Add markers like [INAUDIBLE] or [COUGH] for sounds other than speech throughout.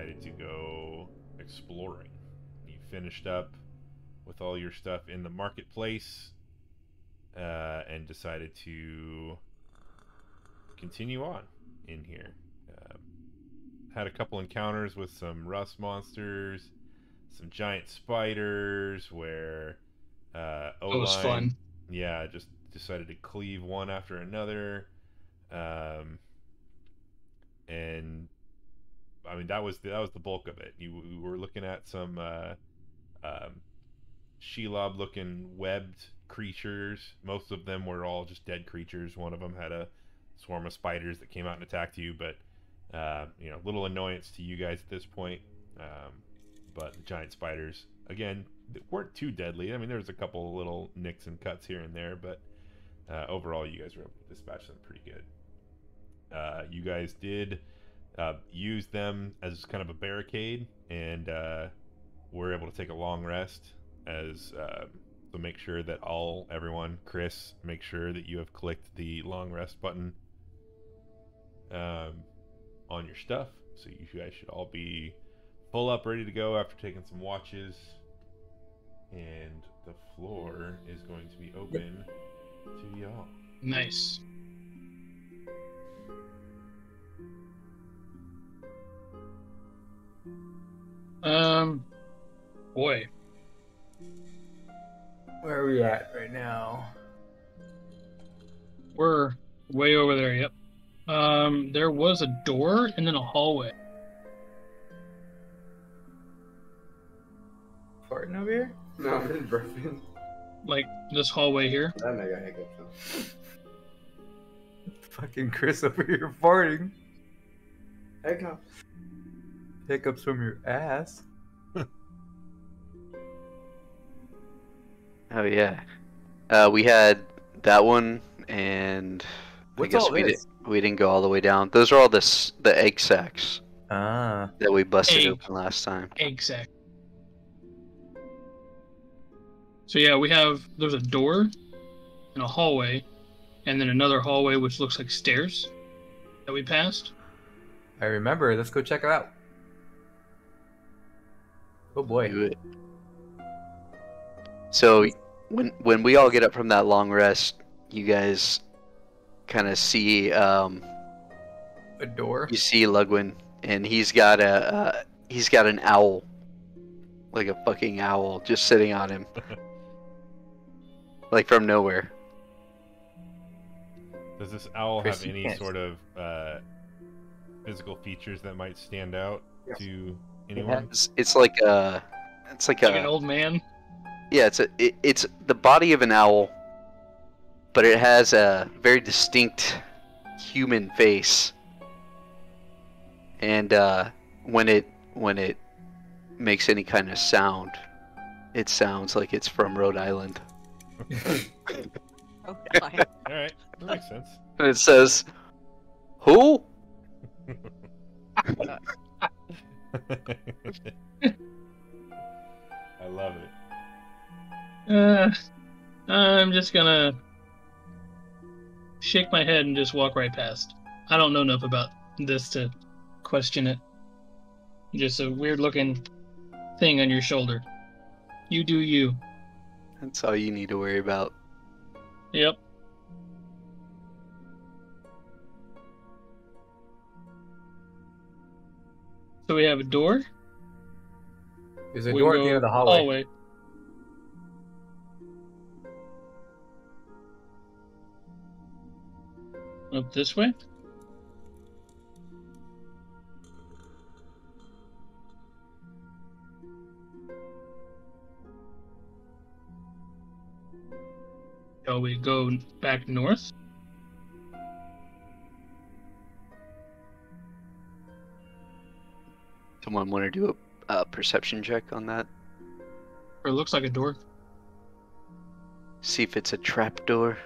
decided to go exploring. You finished up with all your stuff in the marketplace uh, and decided to continue on in here. Uh, had a couple encounters with some rust monsters, some giant spiders, where uh, It was fun. yeah, just decided to cleave one after another. Um, and I mean that was the, that was the bulk of it. You, were looking at some uh, um, Shelob looking webbed creatures. Most of them were all just dead creatures. One of them had a swarm of spiders that came out and attacked you, but uh, you know, little annoyance to you guys at this point. Um, but the giant spiders, again, weren't too deadly. I mean, there was a couple little nicks and cuts here and there, but uh, overall, you guys were able to dispatch them pretty good. Uh, you guys did uh, use them as kind of a barricade, and uh, were able to take a long rest as uh, to make sure that all everyone, Chris, make sure that you have clicked the long rest button um, on your stuff. So you guys should all be full up, ready to go after taking some watches. And the floor is going to be open to y'all. Nice. Um, boy, Where are we at right now? we're way over there. Yep. Um, there was a door and then a hallway. Farting over here? No, I'm just burping. Like this hallway here. That nigga got hiccups. [LAUGHS] Fucking Chris over here farting. though. Hiccups. Hiccups from your ass. [LAUGHS] Oh yeah. Uh, we had that one, and What's I guess all we this? didn't we didn't go all the way down. Those are all the s- the egg sacks. Ah. that we busted Egg. open last time. Egg sack. So yeah, we have there's a door and a hallway, and then another hallway which looks like stairs that we passed. I remember. Let's go check it out. Oh boy. Do it. So when when we all get up from that long rest, you guys kind of see um, A door? you see Lugwin, and he's got a uh, he's got an owl, like a fucking owl, just sitting on him, [LAUGHS] like from nowhere. Does this owl Chris, have any sort of uh, physical features that might stand out Yes. to anyone? It's, it's like a it's like Like a an old man. Yeah, it's a it, it's the body of an owl, but it has a very distinct human face. And uh, when it when it makes any kind of sound, it sounds like it's from Rhode Island. [LAUGHS] Oh. All right, that makes sense. And it says, "Who?" [LAUGHS] [LAUGHS] I love it. Uh, I'm just gonna shake my head and just walk right past. I don't know enough about this to question it. Just a weird looking thing on your shoulder. You do you. That's all you need to worry about. Yep. So we have a door. There's a We door at the end of the hallway. hallway. Up this way? Shall we go back north? Someone want to do a, a perception check on that? It looks like a door. See if it's a trap door.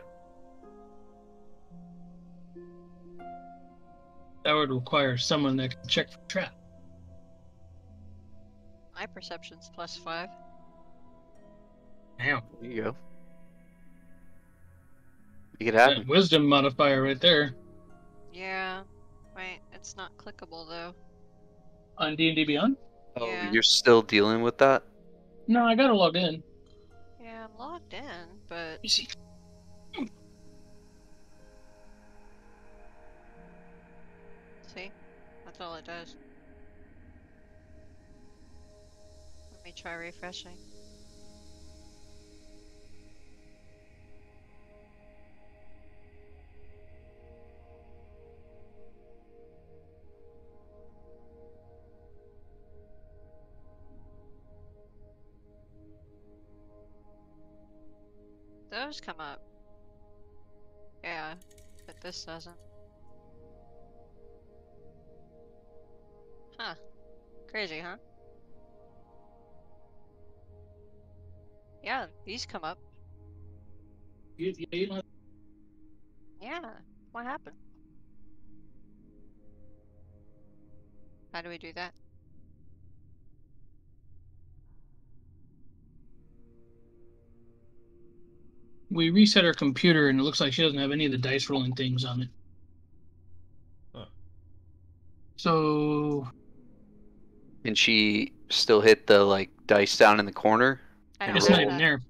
That would require someone that can check for trap. My perception's plus five. Damn. There you go. Make it That happen. wisdom modifier right there. Yeah. Wait, it's it's not clickable though. On D and D Beyond? Oh, Yeah. you're still dealing with that? No, I gotta log in. Yeah, I'm logged in, but You see, see, that's all it does. Let me try refreshing. Those come up. Yeah, but this doesn't. Huh. Crazy, huh? Yeah, these come up. Yeah, what happened? How do we do that? We reset her computer, and it looks like she doesn't have any of the dice rolling things on it. Huh. So Can she still hit the like dice down in the corner? I And don't it's not roll. in there.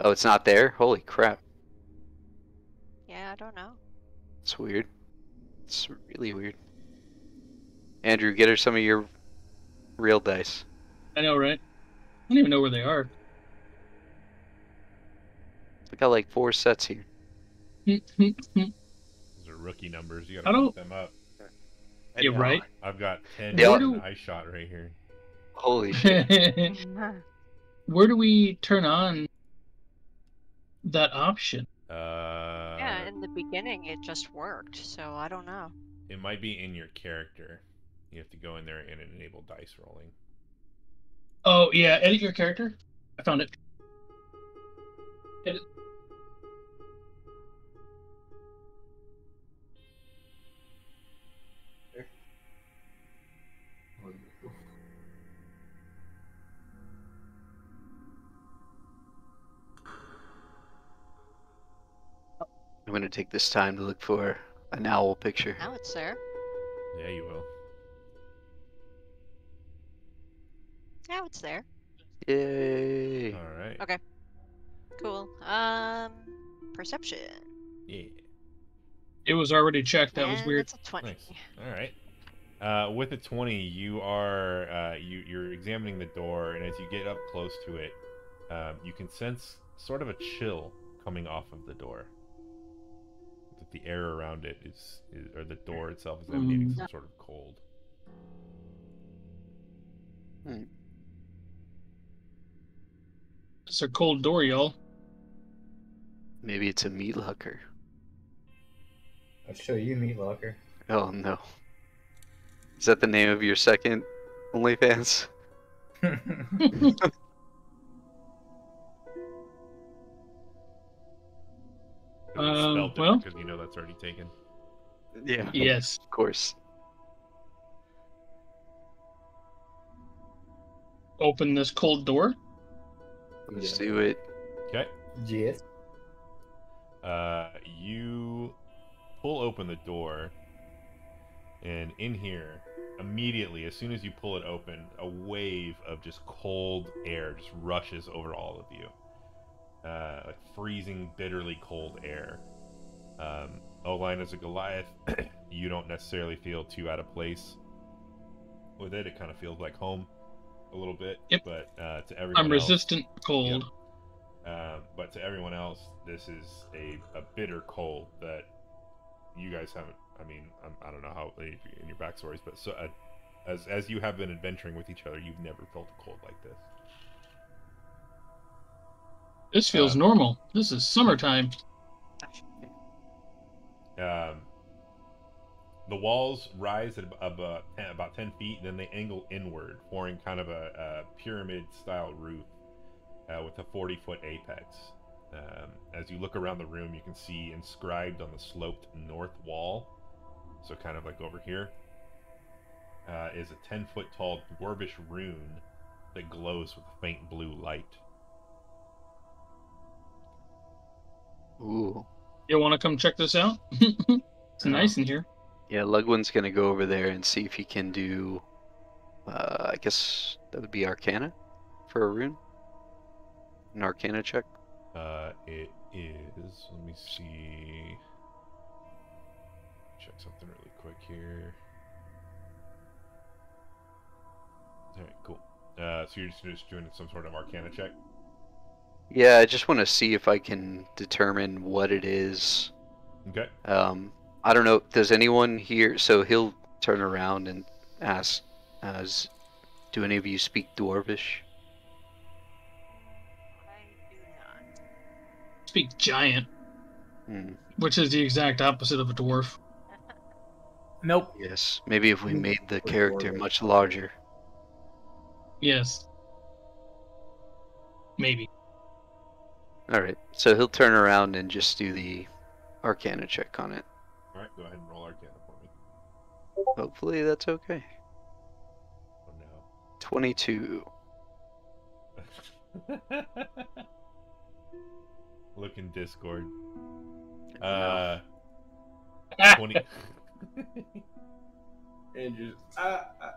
Oh, it's not there. Holy crap! Yeah, I don't know. It's weird. It's really weird. Andrew, get her some of your real dice. I know, right? I don't even know where they are. We got like four sets here. yeah, Those are rookie numbers. You gotta don't- look them up. right. I've got ten Yeah. in an eye shot right here. Holy [LAUGHS] shit! [LAUGHS] where do we turn on that option? Uh, yeah, in the beginning it just worked, so I don't know. it might be in your character. You have to go in there and enable dice rolling. Oh yeah, edit your character. I found it. Edit. I'm gonna take this time to look for an owl picture. Now it's there. Yeah, you will. Now it's there. Yay! All right. Okay. Cool. Um, perception. Yeah. It was already checked. That was weird. It's a twenty. Nice. All right. Uh, with a twenty, you are uh, you you're examining the door, and as you get up close to it, um, you can sense sort of a chill coming off of the door. That the air around it is, is or the door itself is emanating Mm. some sort of cold. It's a cold door, y'all. Maybe it's a meat locker. I'll show you Meat Locker. Oh no. Is that the name of your second OnlyFans? [LAUGHS] It was Um, spelled well- because you know that's already taken. Yeah. yes. Of course. Open this cold door. Let's Yeah. do it. Okay. Yes. Uh, you pull open the door, and in here, immediately, as soon as you pull it open, a wave of just cold air just rushes over all of you. Uh, like freezing, bitterly cold air. Um, Oline as a Goliath, [CLEARS THROAT] you don't necessarily feel too out of place with it. It kind of feels like home a little bit. Yep. But uh, to everyone I'm else, resistant cold. Um, but to everyone else, this is a, a bitter cold that you guys haven't. I mean, I'm, I don't know how in your backstories, but so uh, as as you have been adventuring with each other, you've never felt a cold like this. This feels Uh, normal. This is summertime. Um, the walls rise at about ten, about ten feet, then they angle inward, forming kind of a, a pyramid-style roof uh, with a forty-foot apex. Um, as you look around the room, you can see inscribed on the sloped north wall, so kind of like over here, uh, is a ten-foot tall dwarvish rune that glows with a faint blue light. Ooh. You want to come check this out? [LAUGHS] it's Yeah. nice in here. Yeah, Lugwin's gonna go over there and see if he can do. Uh, I guess that would be Arcana for a rune. An Arcana check. Uh, it is. Let me see. Check something really quick here. All right, cool. Uh, so you're just, just doing some sort of Arcana check. Yeah, I just want to see if I can determine what it is. Okay. Um, I don't know. Does anyone here? So he'll turn around and ask, "As do any of you speak Dwarvish?" Speak giant, Hmm. which is the exact opposite of a dwarf. Nope. Yes. Maybe if we Hmm. made the character much larger. Yes. Maybe. All right. So he'll turn around and just do the Arcana check on it. All right, go ahead and roll Arcana for me. Hopefully that's okay. Oh Twenty-two. [LAUGHS] no. Look in Discord. Uh, twenty. And just uh, uh,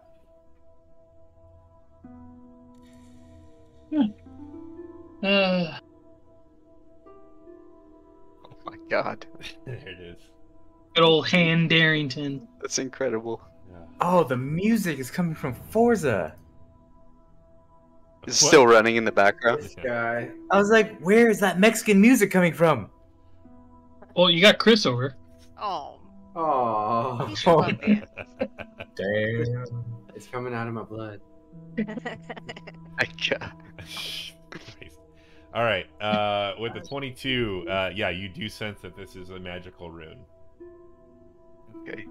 Uh, Oh my god. there it is. good old Han Darrington. That's incredible. Yeah. Oh, the music is coming from Forza. It's What? still running in the background. this guy. I was like, where is that Mexican music coming from? Well, you got Chris over. Oh, Oh, he should love me. [LAUGHS] Damn. it's coming out of my blood. [LAUGHS] My god. [LAUGHS] All right. Uh, with the 22, uh, yeah, you do sense that this is a magical rune. Okay.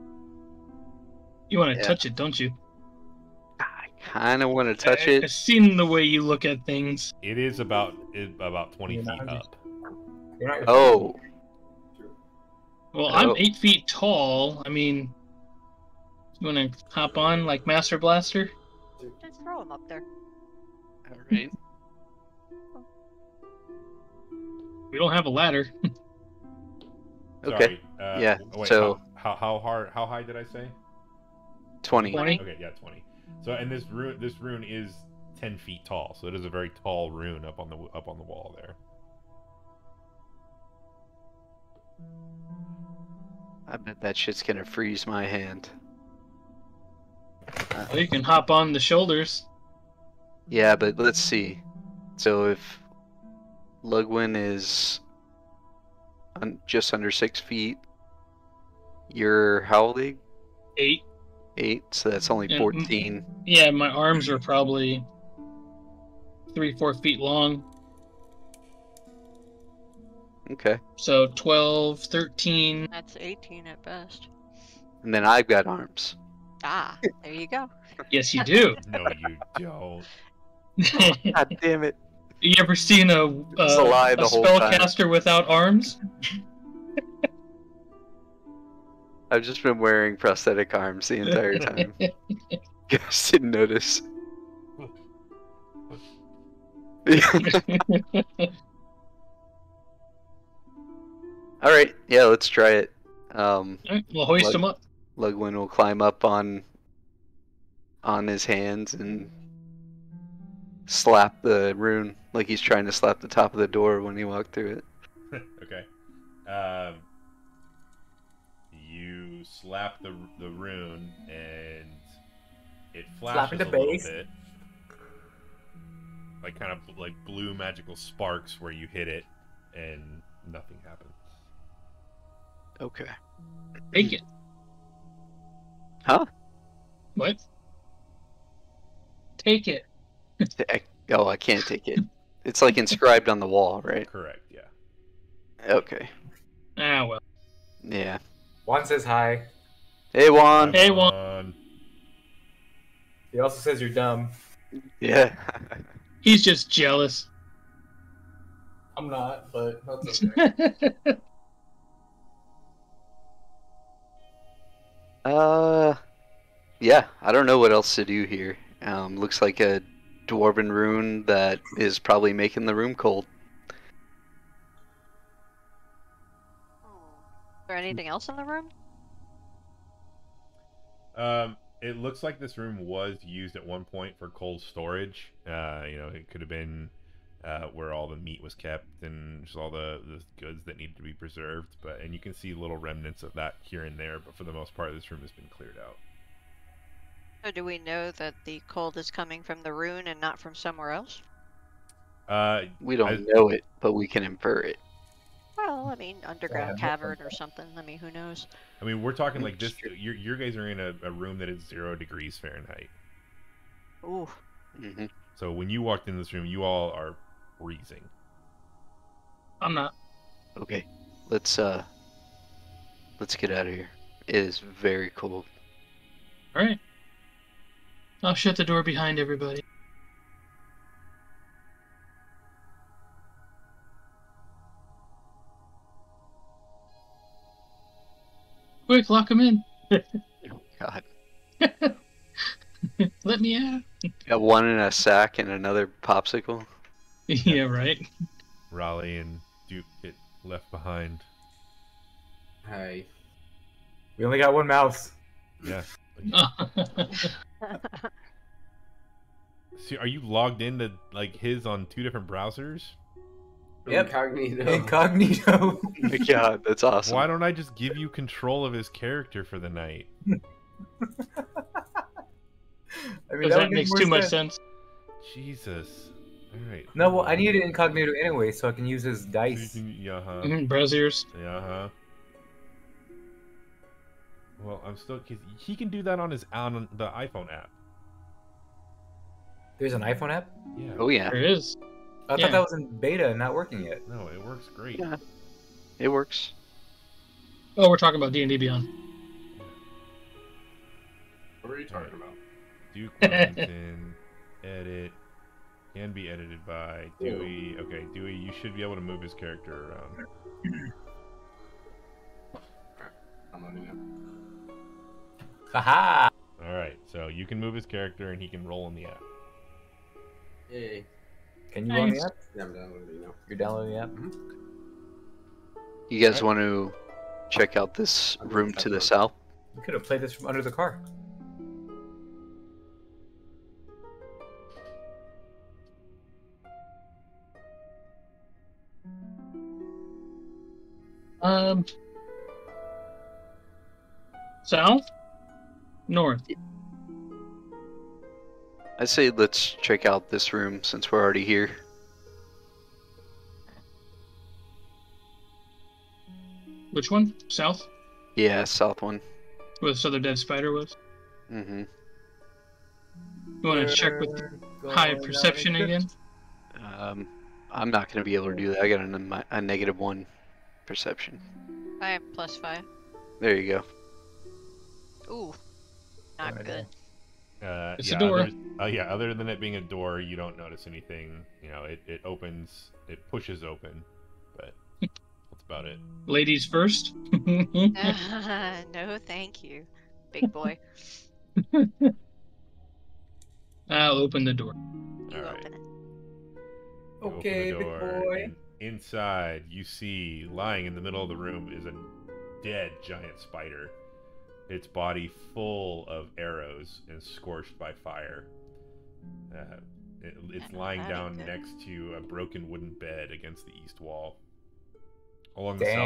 You want to Yeah. touch it, don't you? I kind of want to touch I, I've it. seen the way you look at things. It is about it, about 20 You're feet not up. Oh, Well, Oh. I'm eight feet tall. I mean, you want to hop on like Master Blaster? Just throw him up there. all right. We don't have a ladder. [LAUGHS] Okay. Sorry, uh, Yeah, Wait, so- how, how how hard how high did I say? 20. 20. Okay, yeah, 20. So and this rune this rune is 10 feet tall, so it is a very tall rune up on the up on the wall there. I bet that shit's gonna freeze my hand. Uh, Well, you can hop on the shoulders. yeah, but let's see. So if Lugwin is un- just under six feet, you're how old? Eight. Eight, so that's only Yeah, mm. 14. Yeah, my arms are probably three, four feet long. Okay. So 12, 13. That's 18 at best. And then I've got arms. Ah, there you go. [LAUGHS] Yes, you do. [LAUGHS] No, you don't. [LAUGHS] God damn it. You ever seen a, uh, a a the whole time. spellcaster without arms? I've just been wearing prosthetic arms the entire time. [LAUGHS] You guys didn't notice. [LAUGHS] All right, yeah, let's try it. Um, Alright, we'll hoist Lug- them up. Lugwin will climb up on on his hands and slap the rune like he's trying to slap the top of the door when he walked through it. [LAUGHS] okay. Um, you slap the the rune and it Slap flashes in a the little bit, like kind of like blue magical sparks where you hit it, and nothing happens. Okay. Take it. Huh? What? Take it. [LAUGHS] I- Oh, I can't take it. It's like inscribed on the wall, right? Correct. Yeah. Okay. Ah, well. Yeah. Juan says hi. Hey, Juan. Hey, Juan. Juan. He also says you're dumb. Yeah. [LAUGHS] He's just jealous. I'm not, but that's okay. [LAUGHS] Uh, yeah. I don't know what else to do here. Um, looks like a dwarven rune that is probably making the room cold. There anything else in the room? Um, it looks like this room was used at one point for cold storage. Uh, you know, it could have been uh, where all the meat was kept and just all the, the goods that needed to be preserved. But and you can see little remnants of that here and there. But for the most part, this room has been cleared out. So do we know that the cold is coming from the rune and not from somewhere else? Uh, We don't I- know it, but we can infer it. Well, I mean, underground Yeah. cavern or something. I mean, who knows? I mean, we're talking like this. Sure. Your your guys are in a, a room that is zero degrees Fahrenheit. hmm So when you walked in this room, you all are freezing. I'm not. Okay, let's uh, let's get out of here. It is very cold. All right. I'll shut the door behind everybody. Quick, lock him in. [LAUGHS] God, [LAUGHS] Let me out. got one in a sack and another popsicle. [LAUGHS] yeah, right. Raleigh and Duke get left behind. Hey. We only got one mouse. Yeah. See, are you logged into like his on two different browsers? Yep. Incognito. Incognito. [LAUGHS] God, that's awesome. Why don't I just give you control of his character for the night? [LAUGHS] I mean, Because that, that makes more too much sense. Jesus. All right. No, well, I need it incognito anyway, so I can use his dice. Yeah, huh. Mhm, Braziers. Yeah, huh. Well, I'm still cause he can do that on his on the iPhone app. There's an iPhone app. Yeah. Oh yeah, There is. I Yeah. thought that was in beta and not working yet. No, it works great. Yeah. it works. Oh, we're talking about D and D Beyond. What are you talking about? Duke [LAUGHS] Wellington, edit, can be edited by Dewey. Okay, Dewey, you should be able to move his character around. I'm on it now. Haha! All right, so you can move his character and he can roll in the app. Yay. Can you run the app? Yeah, I'm done with it now. You're downloading the app? You guys Alright. want to check out this room to the south? We could have played this from under the car. Um. South. North. I say let's check out this room since we're already here. Which one? South. Yeah, south one. Where the Southern Dead Spider was. Mm-hmm. You want to check with high perception again? Um, I'm not gonna be able to do that. I got a, a negative one perception. I have plus five. There you go. Ooh. Not Alright. good. Uh, It's a yeah, door. Other, uh, yeah, other than it being a door, you don't notice anything. You know, it, it opens, it pushes open, but that's about it. [LAUGHS] Ladies first. [LAUGHS] no, thank you, big boy. [LAUGHS] I'll open the door. You All right. open it. You open Okay, the big boy. inside, you see lying in the middle of the room is a dead giant spider. Its body full of arrows and scorched by fire. Uh, it, it's lying down good. next to a broken wooden bed against the east wall. Along the south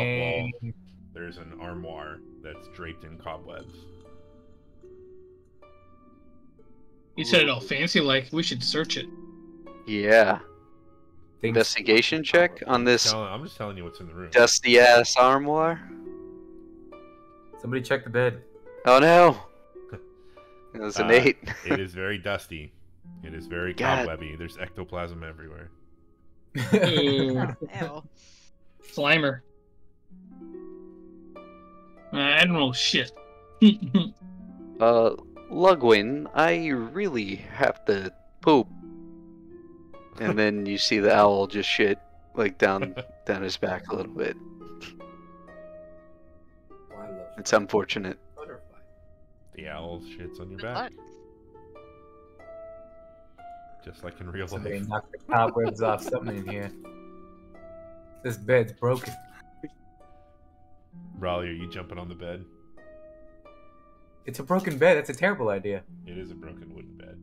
wall, there's an armoire that's draped in cobwebs. You said it all fancy like. We should search it. Yeah. Things- Investigation check on I'm this telling- I'm just telling you what's in the room. dusty ass armoire. Somebody check the bed. Oh no. It was an Uh, eight. [LAUGHS] it is very dusty. It is very God. cobwebby. There's ectoplasm everywhere. Ooh, Ew. Slimer. Uh, Admiral shit. [LAUGHS] Uh, Lugwin, I really have to poop. And then you see the owl just shit like down [LAUGHS] down his back a little bit. Well, I love It's unfortunate. Butterfly. The owl shits on your Good back, luck. just like in real Somebody life. knocked the cobwebs off [LAUGHS] something in here. This bed's broken. Raleigh, are you jumping on the bed? It's a broken bed. That's a terrible idea. It is a broken wooden bed.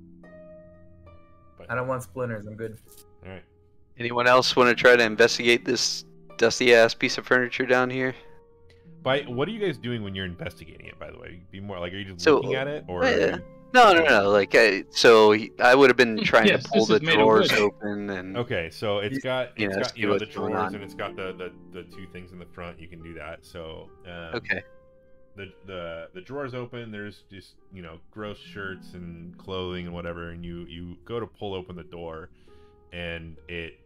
But I don't want splinters. I'm good. all right. Anyone else want to try to investigate this dusty ass piece of furniture down here? By what are you guys doing when you're investigating it? By the way, be more like are you just So, looking at it or? uh. No, no, no. Like, I, so he- I would have been [LAUGHS] trying Yes, to pull the is drawers open and Okay, so it's got you it's know, got you know the drawers and it's got the, the the two things in the front. You can do that. So um, okay. the the the drawers open. There's just you know gross shirts and clothing and whatever, and you you go to pull open the door, and it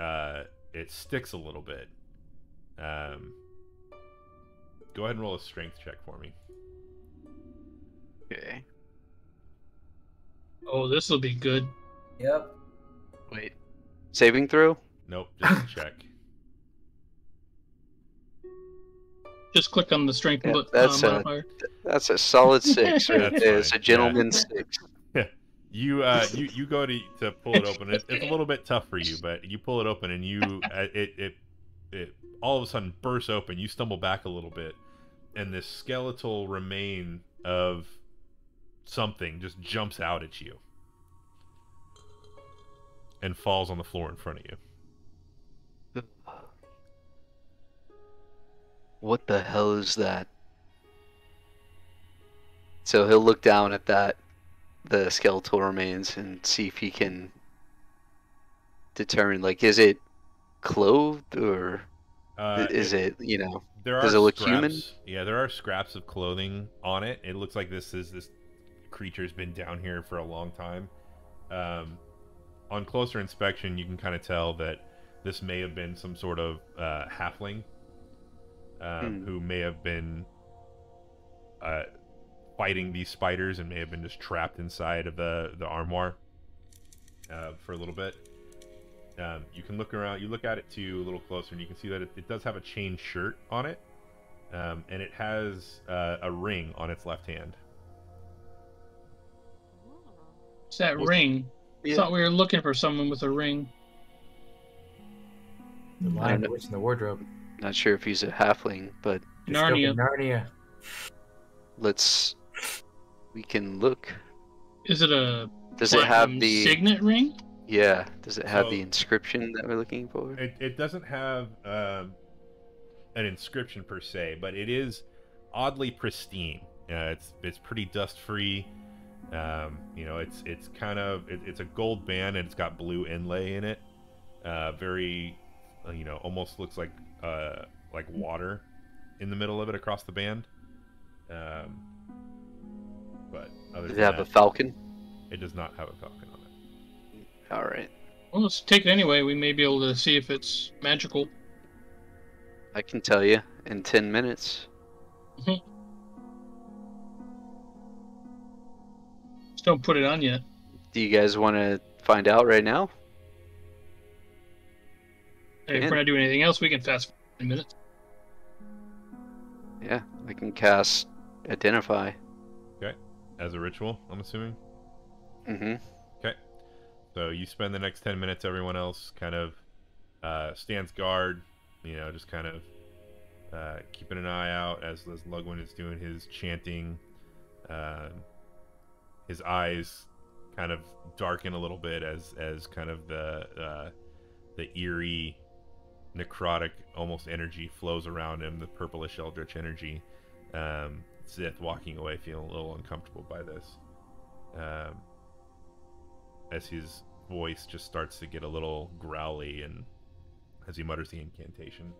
uh it sticks a little bit. Um, go ahead and roll a strength check for me. Okay. Oh, this will be good. Yep. Wait. Saving throw? Nope, just a [LAUGHS] check. Just click on the strength Yeah, mo- that's, uh, uh, modifier. That's a solid six [LAUGHS] right That's there. It's fine, a gentleman's [LAUGHS] six. You uh you you go to to pull it open. It's, it's a little bit tough for you, but you pull it open and you uh, it it it all of a sudden bursts open. You stumble back a little bit, and this skeletal remain of something just jumps out at you and falls on the floor in front of you. What the hell is that? So he'll look down at that, the skeletal remains, and see if he can determine, like, is it clothed or Uh, is it, you know, There are Does it look scraps, human? Yeah, there are scraps of clothing on it. It looks like this is this creature's been down here for a long time. Um, on closer inspection, you can kind of tell that this may have been some sort of uh, halfling um, Hmm. who may have been uh, fighting these spiders and may have been just trapped inside of the the armoire uh, for a little bit. Um, you can look around. You look at it too a little closer, and you can see that it, it does have a chain shirt on it, um, and it has uh, a ring on its left hand. It's that Well, ring. yeah. Thought we were looking for someone with a ring. The I lion, don't the witch, and the wardrobe. not sure if he's a halfling, but Narnia. Narnia. let's, we can look. Is it a Does it have the, signet ring? Yeah, does it have the inscription that we're looking for? It, it doesn't have um, an inscription per se, but it is oddly pristine. Uh, it's it's pretty dust free. Um, you know, it's it's kind of it, it's a gold band and it's got blue inlay in it. Uh, very, uh, you know, almost looks like uh, like water in the middle of it across the band. Um, but other Does it have a falcon? it does not have a falcon. All right. Well, let's take it anyway. We may be able to see if it's magical. I can tell you in 10 minutes. Just don't put it on yet. Do you guys want to find out right now? Hey, if we're not doing anything else, we can fast forward in minutes. Yeah, I can cast Identify. Okay. As a ritual, I'm assuming. hmm So you spend the next 10 minutes, everyone else kind of uh, stands guard, you know, just kind of uh, keeping an eye out as, as Lugwin is doing his chanting. Uh, his eyes kind of darken a little bit as, as kind of the, uh, the eerie, necrotic almost energy flows around him, the purplish eldritch energy. Um, Zith walking away feeling a little uncomfortable by this. Um, as his voice just starts to get a little growly and as he mutters the incantation.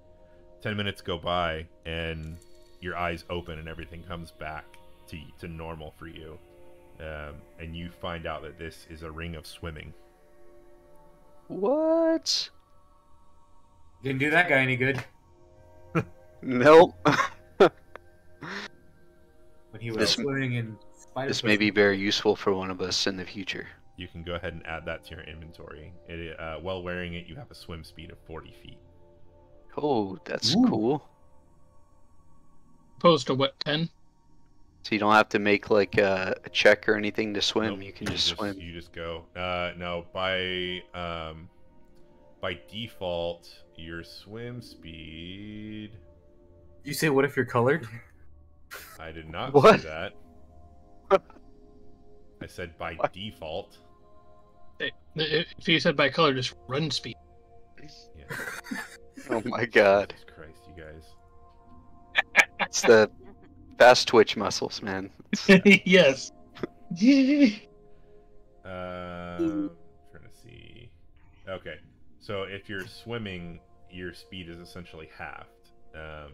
Ten minutes go by and your eyes open and everything comes back to to normal for you, um, and you find out that this is a ring of swimming. What? Didn't do that guy any good [LAUGHS] Nope. when he was This- swimming in spider. this may be very useful for one of us in the future. You can go ahead and add that to your inventory. It, uh, while wearing it, you have a swim speed of forty feet. Oh, that's Ooh. cool. Opposed to what, 10? So you don't have to make like a, a check or anything to swim. Nope, you can just swim. You just go. Uh, no, by um, by default, your swim speed. You say, what if you're colored? I did not What? say that. [LAUGHS] I said by What? default. If you said by color, just run speed. Yeah. [LAUGHS] Oh my god. Jesus Christ, you guys. It's the fast twitch muscles, man. [LAUGHS] yes. [LAUGHS] Uh, trying to see. Okay, so if you're swimming, your speed is essentially halved. Um,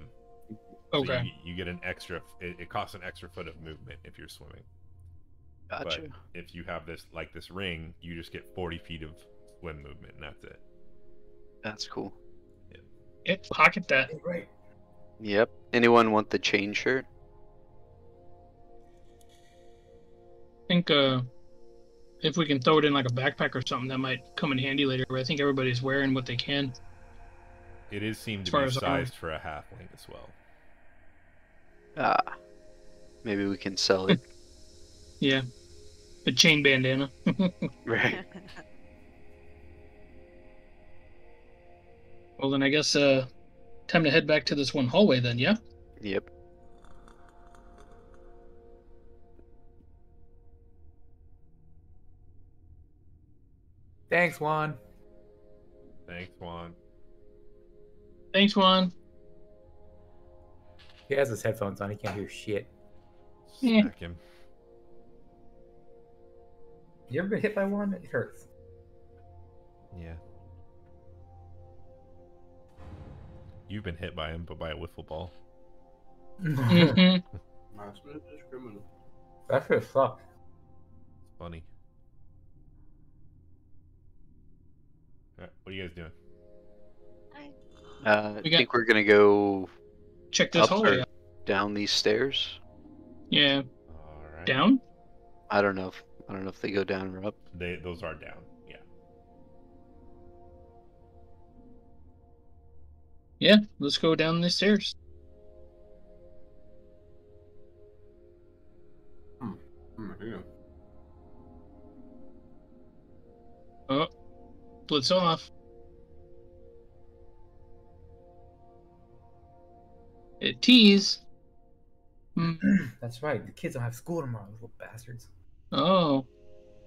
so okay. you, you get an extra. It, it costs an extra foot of movement if you're swimming. Gotcha. But if you have this like this ring, you just get 40 feet of swim movement, and that's it. That's cool. Yeah, pocket that. Right. Yep. Anyone want the chain shirt? I think uh, if we can throw it in like a backpack or something, that might come in handy later. But I think everybody's wearing what they can. It is seemed As to be as sized for a halfling as well. Ah. Maybe we can sell it. [LAUGHS] Yeah. A chain bandana. [LAUGHS] right. [LAUGHS] well, then I guess uh, time to head back to this one hallway then. Yeah. Yep. Thanks, Juan. Thanks, Juan. Thanks, Juan. He has his headphones on. He can't hear shit. Yeah. Smack him. You ever been hit by one? It hurts. Yeah. You've been hit by him, but by a wiffle ball. hmm Last minute is criminal. that should suck. It's funny. Alright, what are you guys doing? Uh, I We got- think we're gonna go Check this Up hallway or- out. down these stairs. Yeah. Alright. Down. I don't know. If, I don't know if they go down or up. They those are down. Yeah. Yeah. Let's go down the stairs. Hmm, yeah. Oh. Blitz off. It tease. Hmm. That's right. The kids don't have school tomorrow, those little bastards. Oh.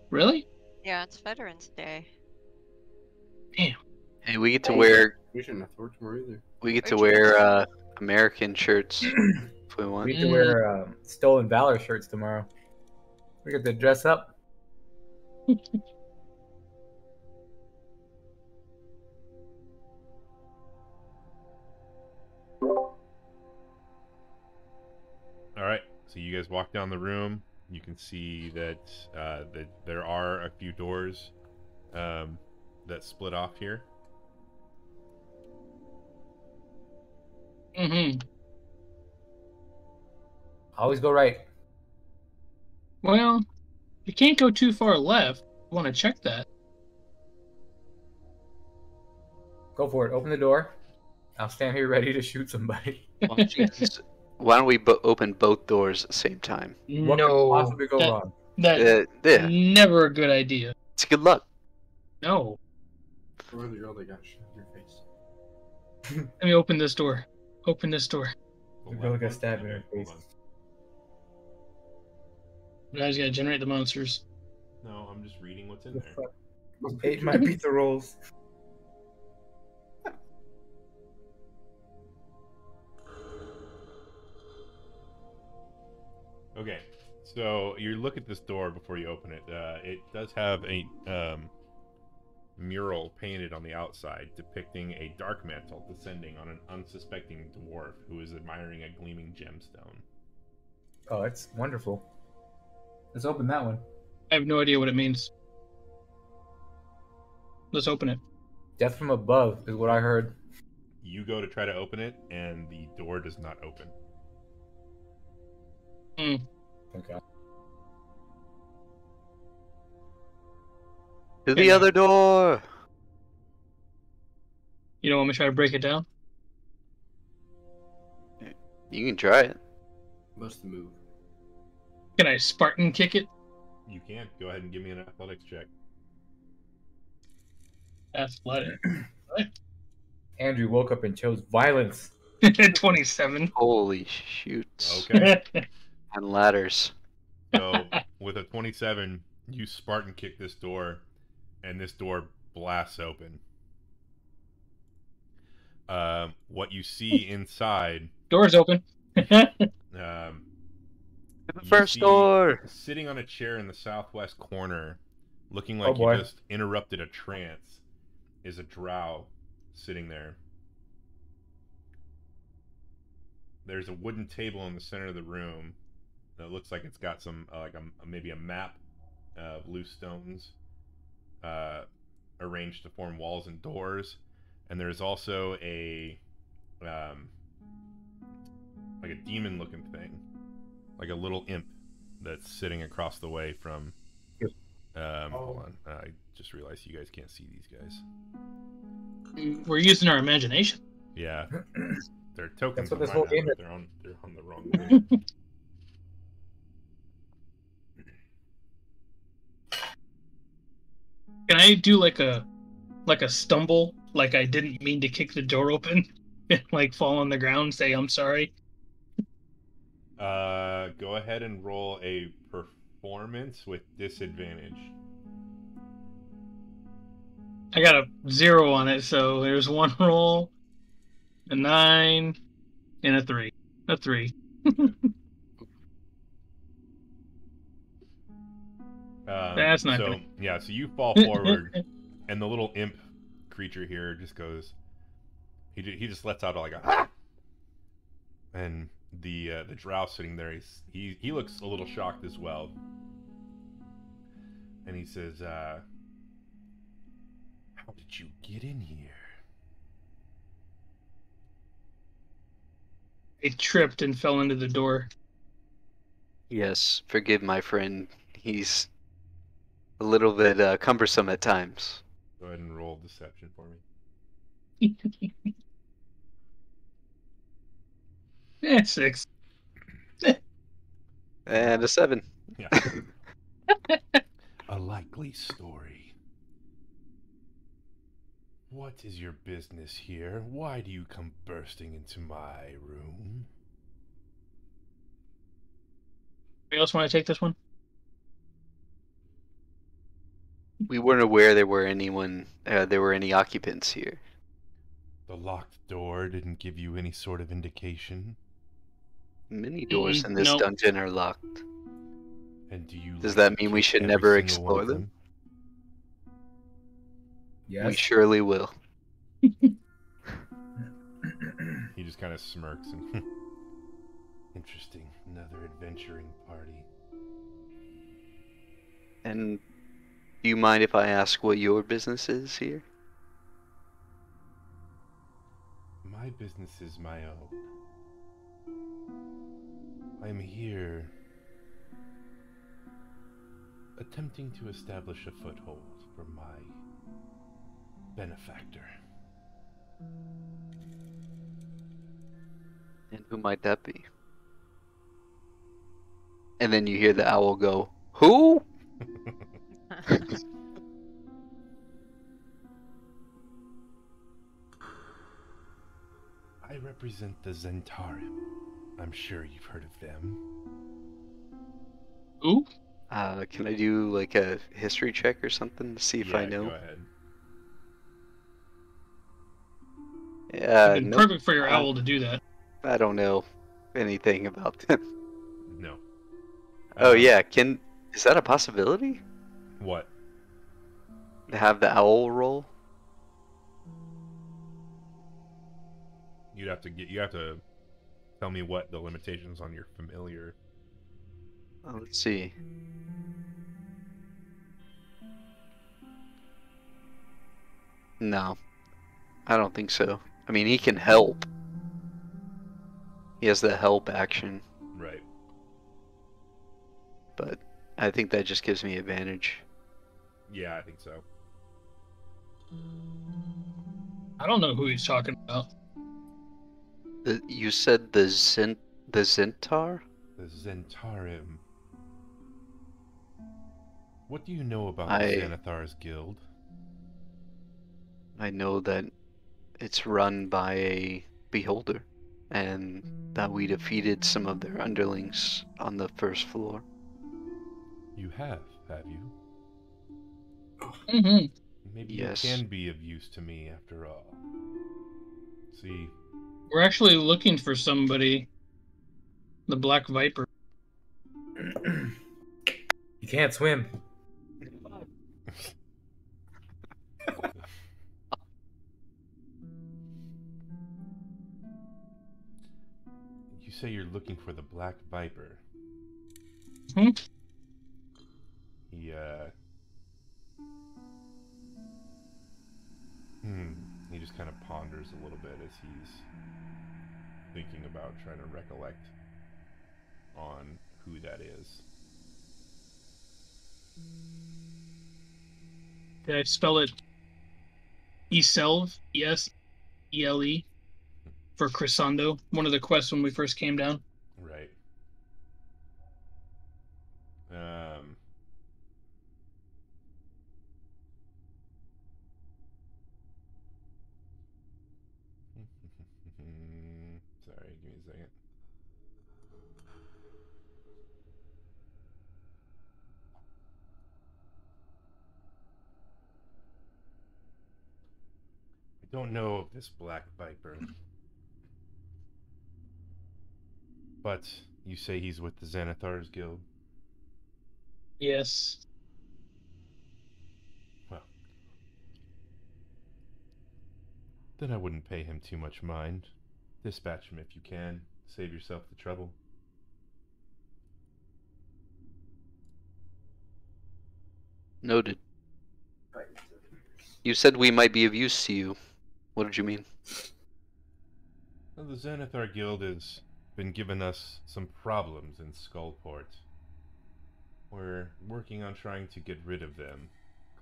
Really? yeah, it's Veterans Day. Damn. Hey, we get to wear We shouldn't have to work either. we get to wear uh, American shirts [CLEARS THROAT] if we want. We get to wear um, stolen valor shirts tomorrow. We get to dress up. Alright. So you guys walk down the room. You can see that uh, that there are a few doors um, that split off here. Mm-hmm. Always go right. Well, you can't go too far left. Want to check that? Go for it. Open the door. I'll stand here ready to shoot somebody. Why don't, you just- why don't we bo- open both doors at the same time? What no. could possibly go that, wrong? that Uh, yeah, never a good idea. it's good luck. No. Or the girl that got shot in your face. [LAUGHS] Let me open this door. Open this door. The girl got stabbed in her face. You guys gotta generate the monsters. No, I'm just reading what's in The there. fuck? Ate my pizza rolls. So you look at this door before you open it. Uh, it does have a um, mural painted on the outside depicting a dark mantle descending on an unsuspecting dwarf who is admiring a gleaming gemstone. Oh, it's wonderful. Let's open that one. I have no idea what it means. Let's open it. Death from above is what I heard. You go to try to open it, and the door does not open. Okay. To the other door. You don't want me to try to break it down? You can try it. Must move. Can I Spartan kick it? You can go ahead and give me an athletics check. Athletic. [CLEARS THROAT] Andrew woke up and chose violence. [LAUGHS] 27. Holy shoots. Okay. [LAUGHS] And ladders. So [LAUGHS] with a 27, you Spartan kick this door, and this door blasts open. Um, what you see inside, Doors open. [LAUGHS] um, The first door. sitting on a chair in the southwest corner, looking Oh, like boy. you just interrupted a trance, is a drow sitting there. There's a wooden table in the center of the room that looks like it's got some uh, like a, maybe a map of loose stones uh, arranged to form walls and doors, and there's also a um, like a demon-looking thing, like a little imp that's sitting across the way from. Yep. Um, Hold Oh. on, I just realized you guys can't see these guys. We're using our imagination. Yeah, [CLEARS THROAT] they're tokens. That's what this whole game is. They're on. They're on the wrong [LAUGHS] way. Can I do like a like a stumble, like I didn't mean to kick the door open, [LAUGHS] and like fall on the ground, say I'm sorry? Uh, go ahead and roll a performance with disadvantage. I got a zero on it, so there's one [LAUGHS] roll, a nine, and a three. A three. [LAUGHS] Um, That's not so gonna- yeah. So you fall [LAUGHS] forward, and the little imp creature here just goes. He he just lets out like a. "Ah!" And the uh, the drow sitting there, he's, he he looks a little shocked as well. And he says, uh, "How did you get in here?" I tripped and fell into the door. Yes, forgive my friend. He's a little bit uh, cumbersome at times. Go ahead and roll deception for me. [LAUGHS] Eh, six. [LAUGHS] And a seven. Yeah. [LAUGHS] a likely story. What is your business here? Why do you come bursting into my room? Anybody else want to take this one? We weren't aware there were anyone, uh, there were any occupants here. The locked door didn't give you any sort of indication. Many doors Mm, in this nope. dungeon are locked. And do you Does that mean we should never explore of them? We surely will. [LAUGHS] [LAUGHS] He just kind of smirks and interesting. Another adventuring party. And do you mind if I ask what your business is here? My business is my own. I'm here attempting to establish a foothold for my benefactor. And who might that be? And then you hear the owl go, Who? [LAUGHS] [LAUGHS] I represent the Zhentarim. I'm sure you've heard of them. Ooh, Uh, can I do like a history check or something to see if I know? Go ahead. Uh, it'd nope, perfect for your Uh, owl to do that. I don't know anything about them. No. oh Uh, yeah, can is that a possibility? What? To have the owl roll? You'd have to get. You have to tell me what the limitations on your familiar. Oh, let's see. No, I don't think so. I mean, he can help. He has the help action, Right. but I think that just gives me advantage. Yeah, I think so. I don't know who he's talking about. The, you said the Zent the Zentar? The Zhentarim. What do you know about I- the Xanathar's guild? I know that it's run by a beholder, and that we defeated some of their underlings on the first floor. You have, have you? Hmm Maybe Yes. you can be of use to me after all. See, We're actually looking for somebody. The Black Viper. you can't swim. you say you're looking for the Black Viper. Hmm? He, uh. Hmm. He just kind of ponders a little bit as he's thinking about trying to recollect on who that is. Did I spell it? Eselv. Yes. E L E. For Kressando. One of the quests when we first came down. Right. Um. Sorry, give me a second. I don't know of this Black Viper. But you say he's with the Xanathar's Guild? Yes. Well. Then I wouldn't pay him too much mind. Dispatch him if you can. Save yourself the trouble. Noted. You said we might be of use to you. What did you mean? Well, the Xanathar Guild has been giving us some problems in Skullport. We're working on trying to get rid of them,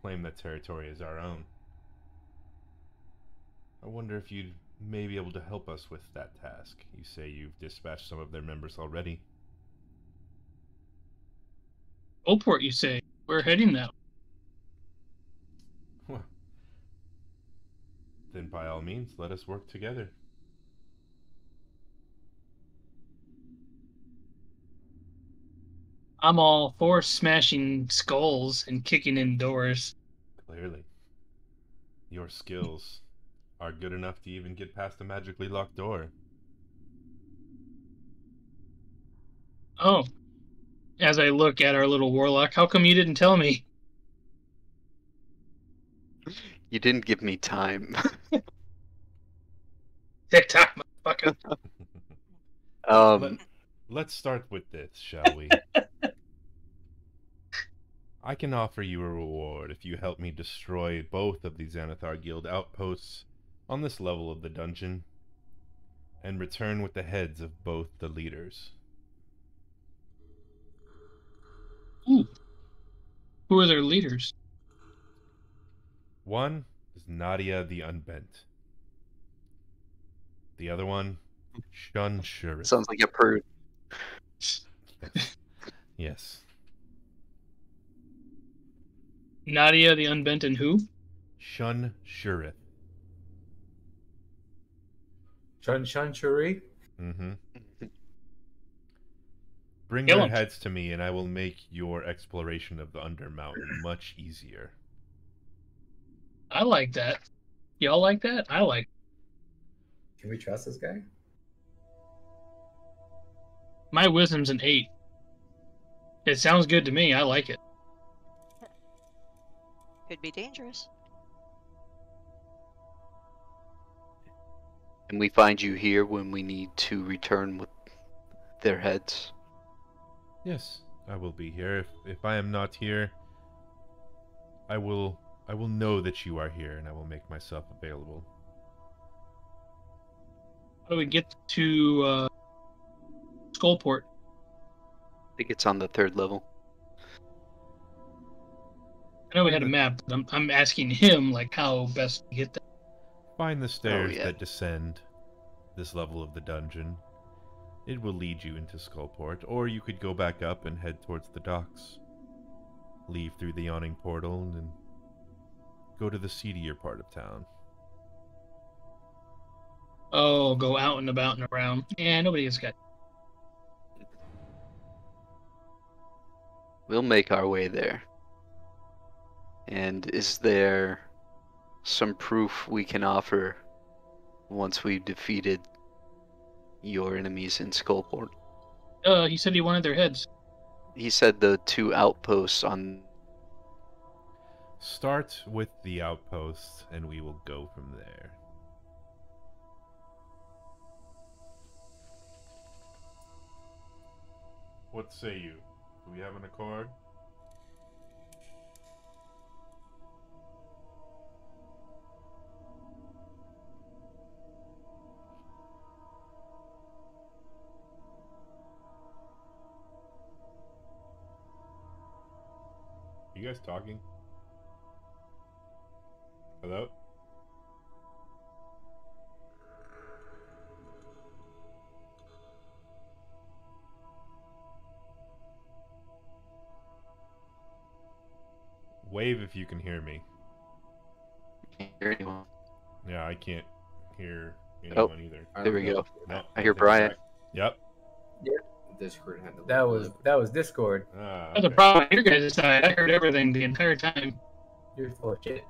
claim that territory as our own. I wonder if you'd may be able to help us with that task. You say you've dispatched some of their members already. Oldport, you say? We're heading that. Well, then by all means, let us work together. I'm all for smashing skulls and kicking in doors. Clearly. Your skills are good enough to even get past a magically locked door. Oh. As I look at our little warlock, how come you didn't tell me? You didn't give me time. [LAUGHS] Tick tock, motherfucker. [LAUGHS] um, Let's start with this, shall we? [LAUGHS] I can offer you a reward if you help me destroy both of the Xanathar Guild outposts on this level of the dungeon and return with the heads of both the leaders. Ooh. Who are their leaders? One is Nadia the Unbent. The other one, Shun Shurith. sounds like a prude. [LAUGHS] Yes. Nadia the Unbent and who? Shun Shurith. Chun Chun Churi? Mm-hmm. Bring Kill their 'em. heads to me, and I will make your exploration of the Undermountain much easier. I like that. Y'all like that? I like Can we trust this guy? My wisdom's an eight. It sounds good to me. I like it. Could be dangerous. And we find you here when we need to return with their heads. Yes, I will be here. If if I am not here, I will I will know that you are here, and I will make myself available. How do we get to uh, Skullport? I think it's on the third level. I know we had a map, but I'm, I'm asking him like how best to get there. Find the stairs yeah. that descend this level of the dungeon. It will lead you into Skullport, or you could go back up and head towards the docks. Leave through the yawning portal and then go to the seedier part of town. Oh, go out and about and around. Yeah, nobody has got. We'll make our way there. And is there some proof we can offer once we've defeated your enemies in Skullport? Uh, he said he wanted their heads. He said the two outposts on. Start with the outpost, and we will go from there. What say you? Do we have an accord? You guys talking? Hello? Wave if you can hear me. Can't hear anyone. Yeah, I can't hear Oh. anyone either. There we know. go. No, I hear Brian. back. Yep. Discord had That was that was Discord. Ah, That's a problem on your guys' side. I heard everything the entire time. You're full of shit.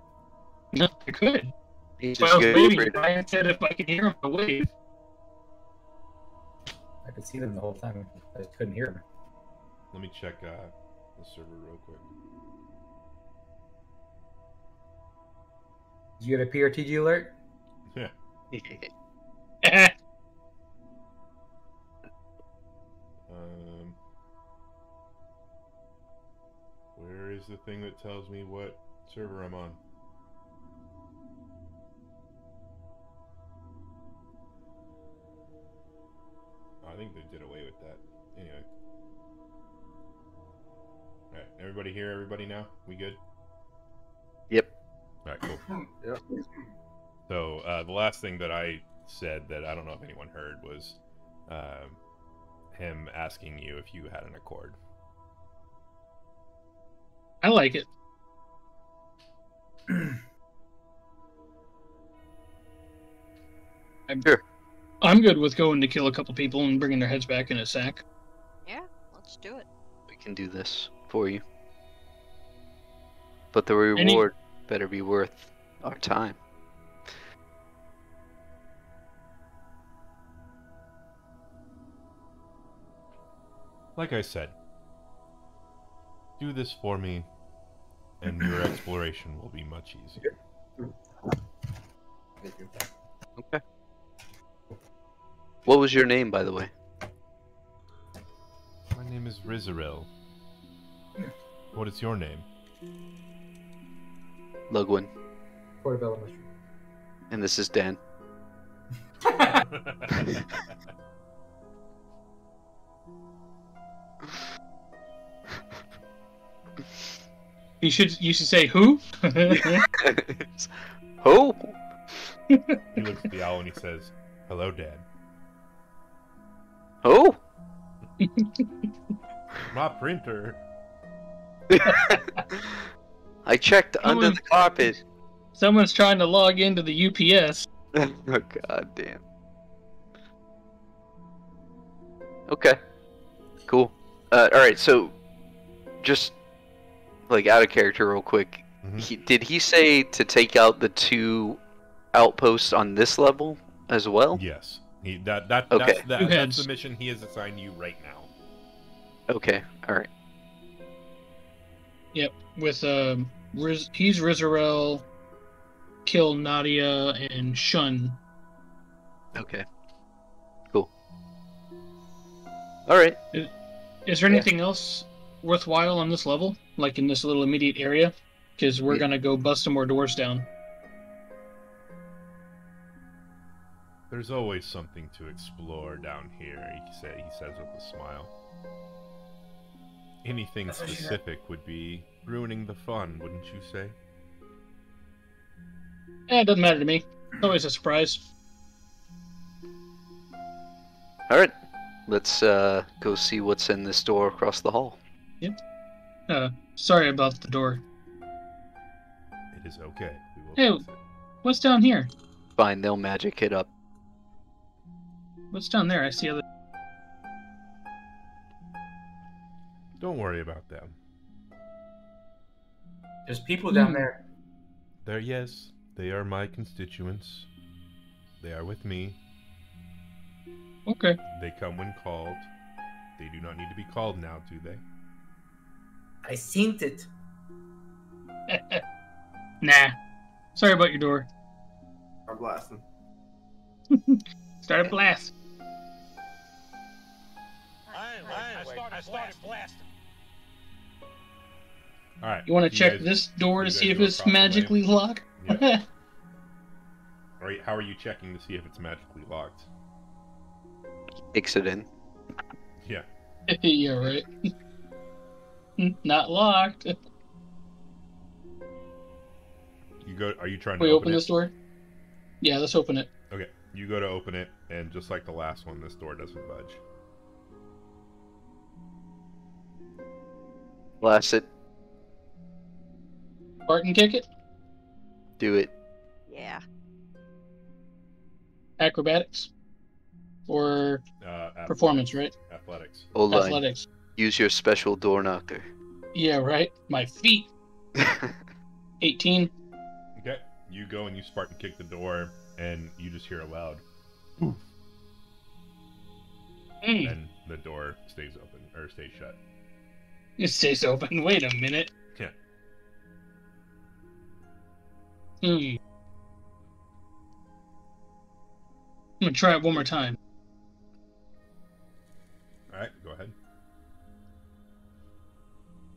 No, I could. He's Well, just I was good waving. for. Brian said if I could hear him, I wave. I could see them the whole time. I just couldn't hear them. Let me check uh, the server real quick. Did you get a PRTG alert? [LAUGHS] Um, where is the thing that tells me what server I'm on? Think they did away with that. Anyway. Alright, everybody here? Everybody now? We good? Yep. Alright, cool. Yep. So uh, the last thing that I said that I don't know if anyone heard was um, him asking you if you had an accord. I like it. [CLEARS THROAT] I'm, Sure. I'm good with going to kill a couple people and bringing their heads back in a sack. Yeah, let's do it. We can do this for you. But the Any- reward better be worth our time. Like I said, do this for me, and your [CLEARS THROAT] exploration will be much easier. Thank you. Okay. What was your name, by the way? My name is Rizzeryl. What is your name? Lugwin. Portobello mushroom. And this is Dan. [LAUGHS] You should you should say who? [LAUGHS] who? he looks at the owl and he says, "Hello, Dad. Oh! [LAUGHS] My printer." [LAUGHS] I checked under the carpet. Someone's trying to log into the UPS. [LAUGHS] oh, god damn. Okay. Cool. Uh, alright, so just like out of character real quick. Mhm. He, did he say to take out the two outposts on this level as well? Yes. He that that Okay. that's, that, that's the mission he has assigned you right now. Okay, alright. Yep, with um, Riz, he's Rizzeryl, kill Nadia and Shun. Okay. Cool. Alright. Is there anything else worthwhile on this level, like in this little immediate area? Because we're Yeah. gonna go bust some more doors down. There's always something to explore down here. He say he says with a smile. Anything That's what she said. specific would be ruining the fun, wouldn't you say? Eh, it doesn't matter to me. It's always a surprise. Alright. Let's uh go see what's in this door across the hall. Yep. Uh, sorry about the door. It is okay. We will Hey. What's down here? Fine, they'll magic it up. What's down there? I see other. Don't worry about them. There's people down Hmm. there. There, yes, they are my constituents. They are with me. Okay. They come when called. They do not need to be called now, do they? I seen it. [LAUGHS] nah. Sorry about your door. I'm blasting. [LAUGHS] Start a blast. I, I, I started blasting. All right. You want to check guys- this door to see if it's across the way. magically locked? Yeah. [LAUGHS] All right. How are you checking to see if it's magically locked? Takes it in. Yeah. [LAUGHS] yeah, right. [LAUGHS] Not locked. You go. Are you trying to we open it? this door? Yeah, let's open it. Okay. You go to open it, and just like the last one, this door doesn't budge. Blast it. Barton kick it. Do it. Yeah. Acrobatics. Or Uh, performance, right? Athletics. Hold on. Athletics. Use your special door knocker. Yeah, right. My feet. [LAUGHS] 18. Okay. You go and you Spartan kick the door, and you just hear a loud, "Oof," Mm, and the door stays open or stays shut. It stays open. [LAUGHS] Wait a minute. Yeah. Hmm. I'm gonna try it one more time. All right. Go ahead.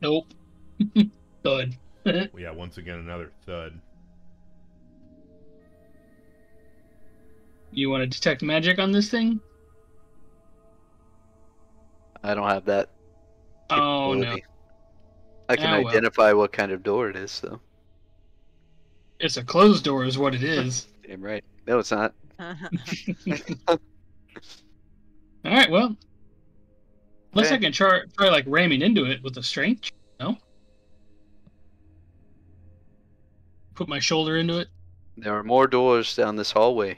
Nope. [LAUGHS] Thud. [LAUGHS] Well, yeah. Once again, another thud. You want to detect magic on this thing? I don't have that. Oh no. I can Ah, well. identify what kind of door it is, though. It's a closed door, is what it is. [LAUGHS] Damn right. No, it's not. [LAUGHS] [LAUGHS] All right. Well, unless I Okay. can try, try like ramming into it with the strength. No. Put my shoulder into it. There are more doors down this hallway.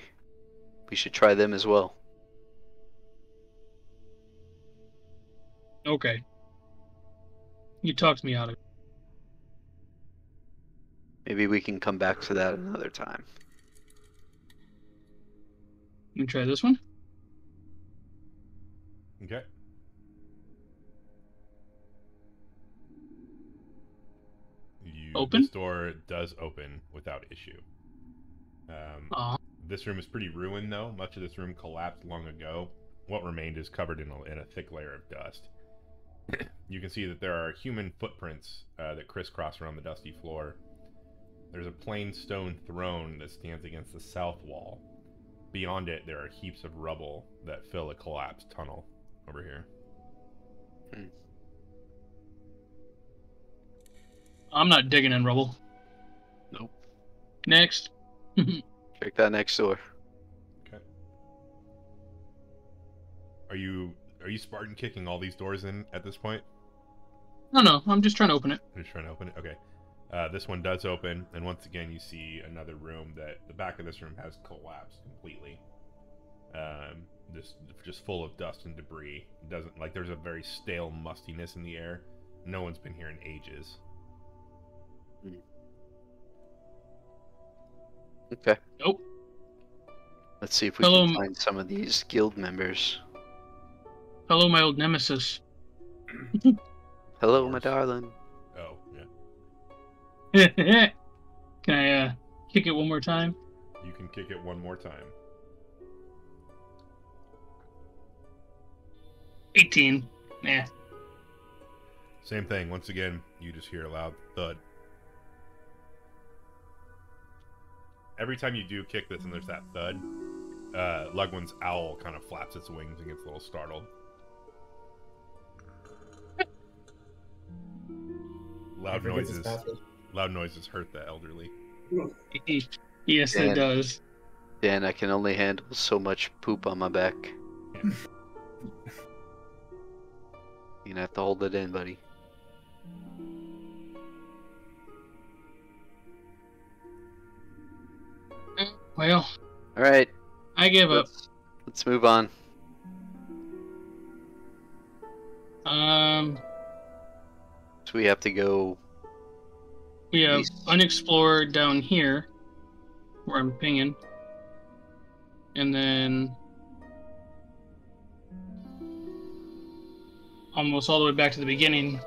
We should try them as well. Okay. You talked me out of it. Maybe we can come back to that another time. Let me try this one. Okay. You, Open? This door does open without issue. Um, Aw. This room is pretty ruined, though. Much of this room collapsed long ago. What remained is covered in a, in a thick layer of dust. You can see that there are human footprints uh, that crisscross around the dusty floor. There's a plain stone throne that stands against the south wall. Beyond it, there are heaps of rubble that fill a collapsed tunnel over here. I'm not digging in rubble. Nope. Next. [LAUGHS] Check that next door. Okay. Are you are you Spartan kicking all these doors in at this point? No, no. I'm just trying to open it. You're just trying to open it. Okay. Uh, this one does open, and once again you see another room that the back of this room has collapsed completely. Um, this just full of dust and debris. It doesn't like there's a very stale mustiness in the air. No one's been here in ages. Okay. Nope. Let's see if we Hello, can find some of these guild members. Hello, my old nemesis. [LAUGHS] Hello, my darling. Oh yeah. [LAUGHS] Can I uh, kick it one more time? You can kick it one more time. 18. Yeah. Same thing. Once again, you just hear a loud thud. Every time you do kick this and there's that thud, uh, Lugwin's owl kind of flaps its wings and gets a little startled. Loud noises. Loud noises hurt the elderly. yes, Yeah. it does. Dan, I can only handle so much poop on my back. [LAUGHS] You're gonna have to hold it in, buddy. Well, All right, I give up. let's, let's move on. Um, So we have to go. We have East. unexplored down here, where I'm pinging, and then almost all the way back to the beginning.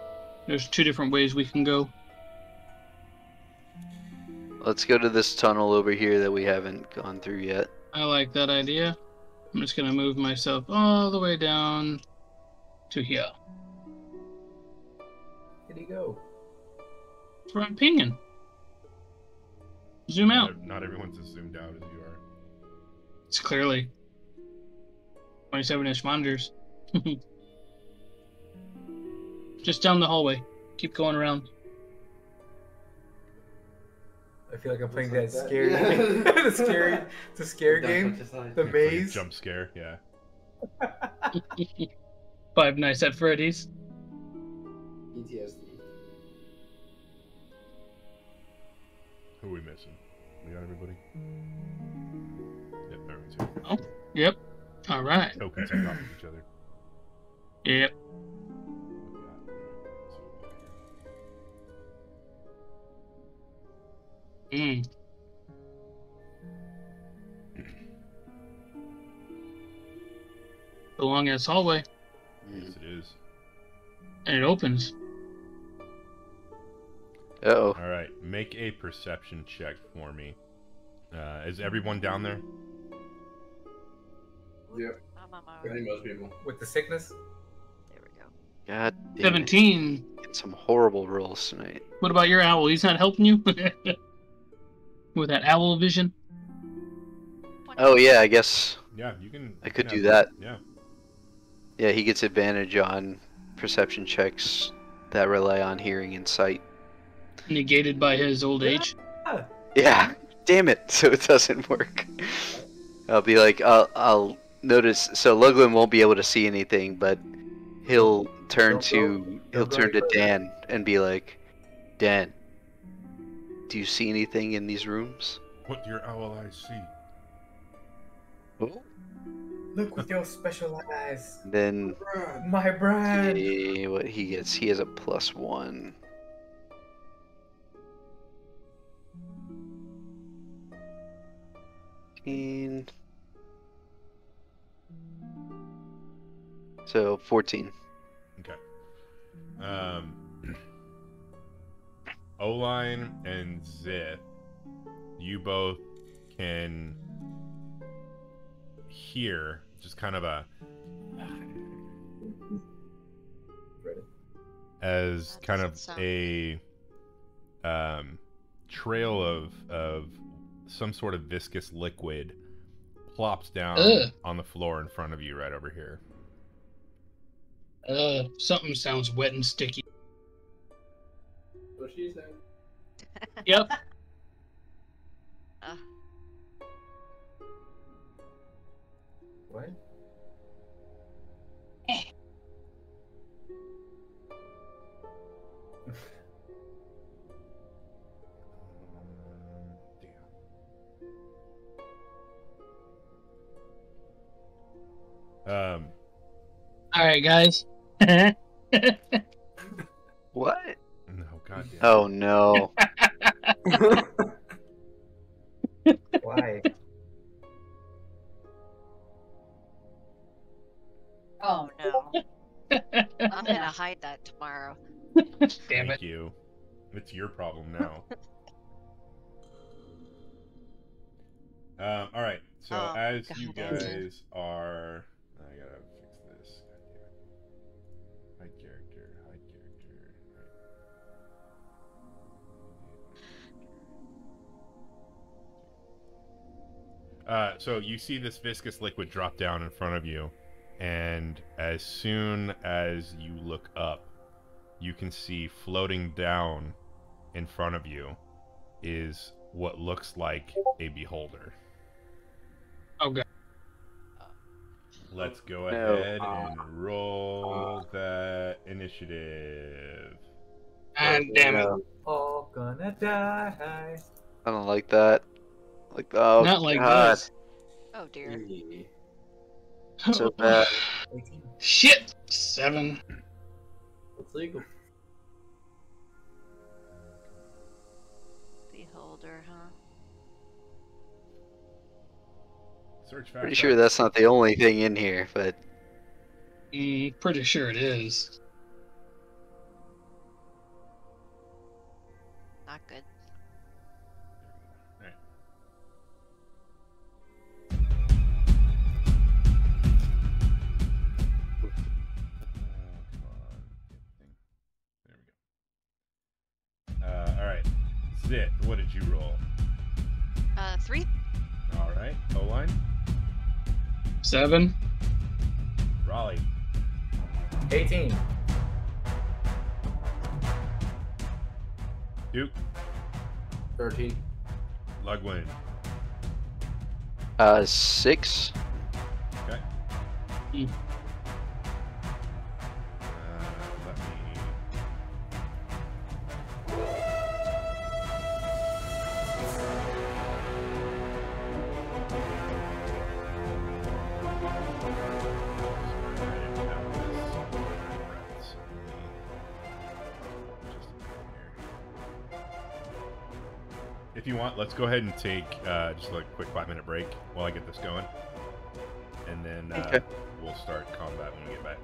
There's two different ways we can go. Let's go to this tunnel over here that we haven't gone through yet. I like that idea. I'm just gonna move myself all the way down to here. Where'd he go? That's where I'm pinging. Zoom out. Not, not everyone's as zoomed out as you are. It's clearly 27 inch monitors. [LAUGHS] Just down the hallway. Keep going around. I feel like I'm playing that like that. scary, Yeah. [LAUGHS] the scary, the [LAUGHS] scare game, what it's like. the maze. jump scare, yeah. Five Nights at Freddy's. PTSD. Who are we missing? We got everybody? Yep, everyone's here. Yep. All right. Tokens on top of each other. Yep. Mm. The long ass hallway, Yes, it is. and it opens. Uh oh. All right, make a perception check for me. Uh, is everyone down there? Yep. I'm on my I think most people. With the sickness? There we go. God damn it. 17. Get some horrible rolls tonight. What about your owl? He's not helping you? [LAUGHS] With that owl vision? Oh yeah, I guess. Yeah, you can. I could can do have- that. Yeah. Yeah, he gets advantage on perception checks that rely on hearing and sight. Negated by his old age. Yeah, damn it. [LAUGHS] So it doesn't work. I'll be like, I'll, I'll notice. So Lugwin won't be able to see anything, but he'll turn Don't to go- he'll don't turn to any further. Dan and be like, Dan, do you see anything in these rooms? What do your owl eyes see? Oh. Look with your special eyes. Then My brand. what he gets, he has a plus one. Fifteen. So fourteen. Okay. Um, Oline and Zith, you both can hear just kind of a as kind of a um, trail of of some sort of viscous liquid plops down Ugh. on the floor in front of you right over here. Uh, something sounds wet and sticky. What she said. Yep. Right, guys. [LAUGHS] What? no, goddamn. Oh no. [LAUGHS] Why? oh no. I'm gonna [LAUGHS] hide that tomorrow. Damn Thank it. you. It's your problem now. um, all right. So Oh, as you God, that's it. guys are, I gotta Uh, so you see this viscous liquid drop down in front of you, and as soon as you look up, you can see floating down in front of you is what looks like a beholder. Oh god. Let's go No. ahead and roll that initiative. And damn it. All gonna die. I don't like that. Like oh Not like God, this. Oh dear. So [LAUGHS] bad. Shit. Seven. It's legal. holder, huh? Search. Pretty sure that's not the only thing in here, but Mm, pretty sure it is. Did you roll? Uh, three. All right. Oline. Seven. Raleigh. 18. Duke. 13. Lugwin. uh, six. Okay. Hmm. Let's go ahead and take uh, just like a quick five minute break while I get this going. And then uh, Okay. we'll start combat when we get back.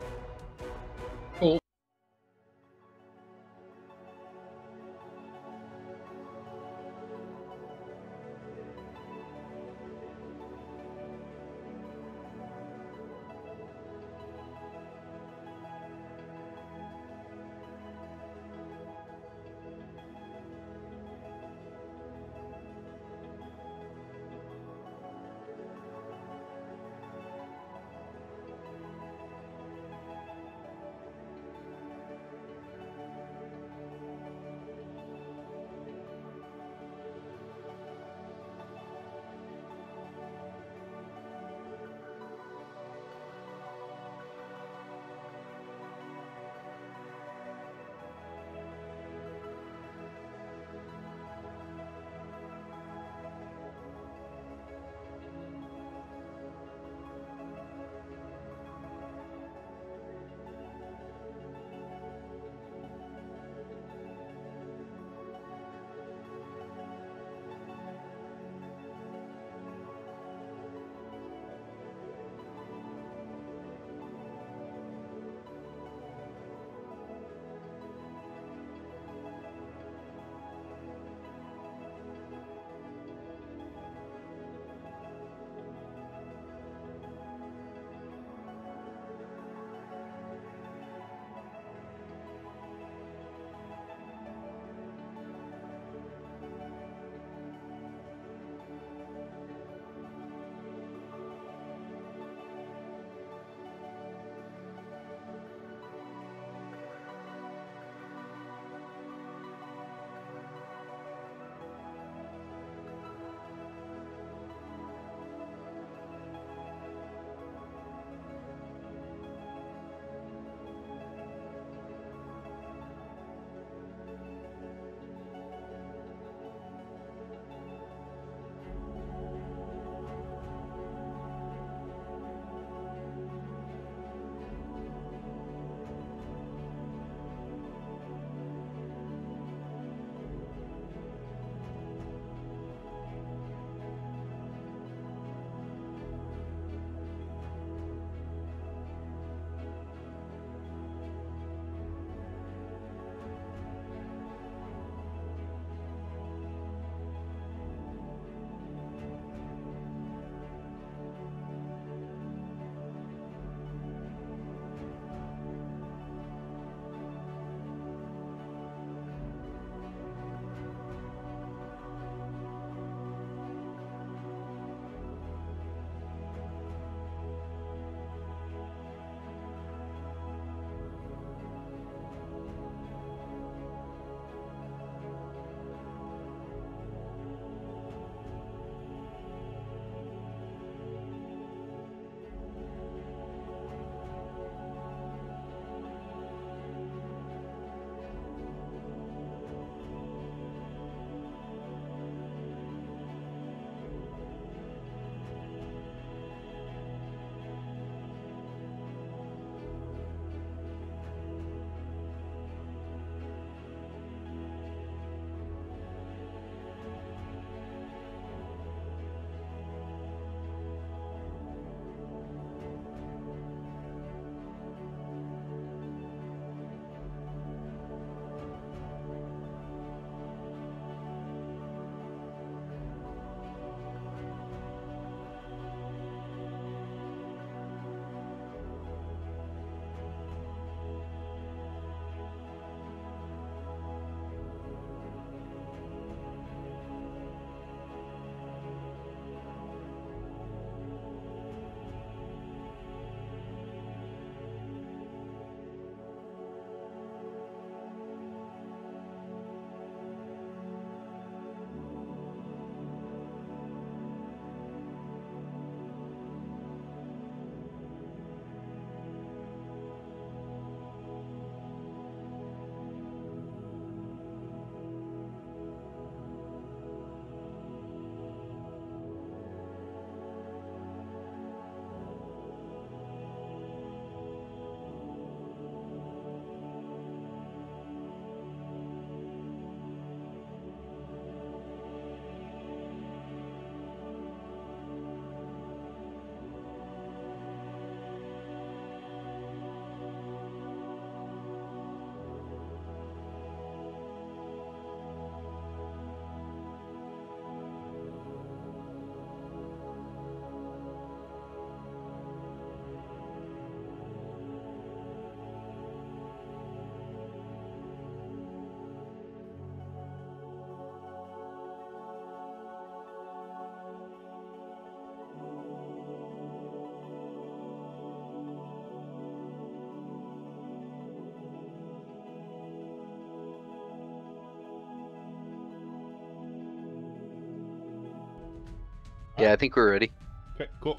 Yeah, I think we're ready. Okay, cool.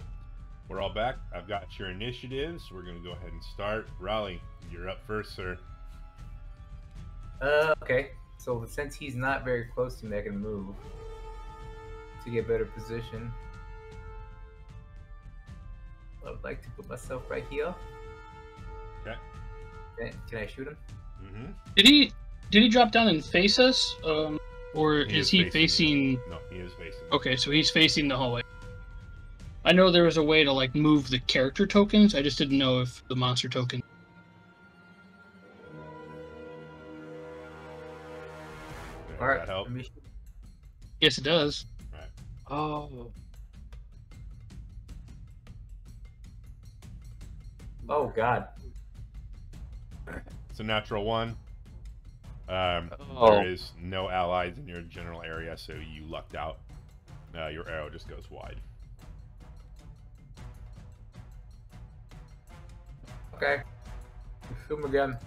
We're all back. I've got your initiatives. We're gonna go ahead and start. Raleigh, you're up first, sir. Uh, okay. So since he's not very close to me, I can move to get better position. I would like to put myself right here. Okay. Can, can I shoot him? Mm-hmm. Did he did he drop down and face us? Um, or He is is he facing facing? No, he is facing. Okay, so he's facing the hallway. I know there was a way to like move the character tokens. I just didn't know if the monster token. All right. help? me. Yes, it does. Oh. Oh God. It's a natural one. Um, Oh. There is no allies in your general area, so you lucked out. Uh, your arrow just goes wide. Okay. Him again.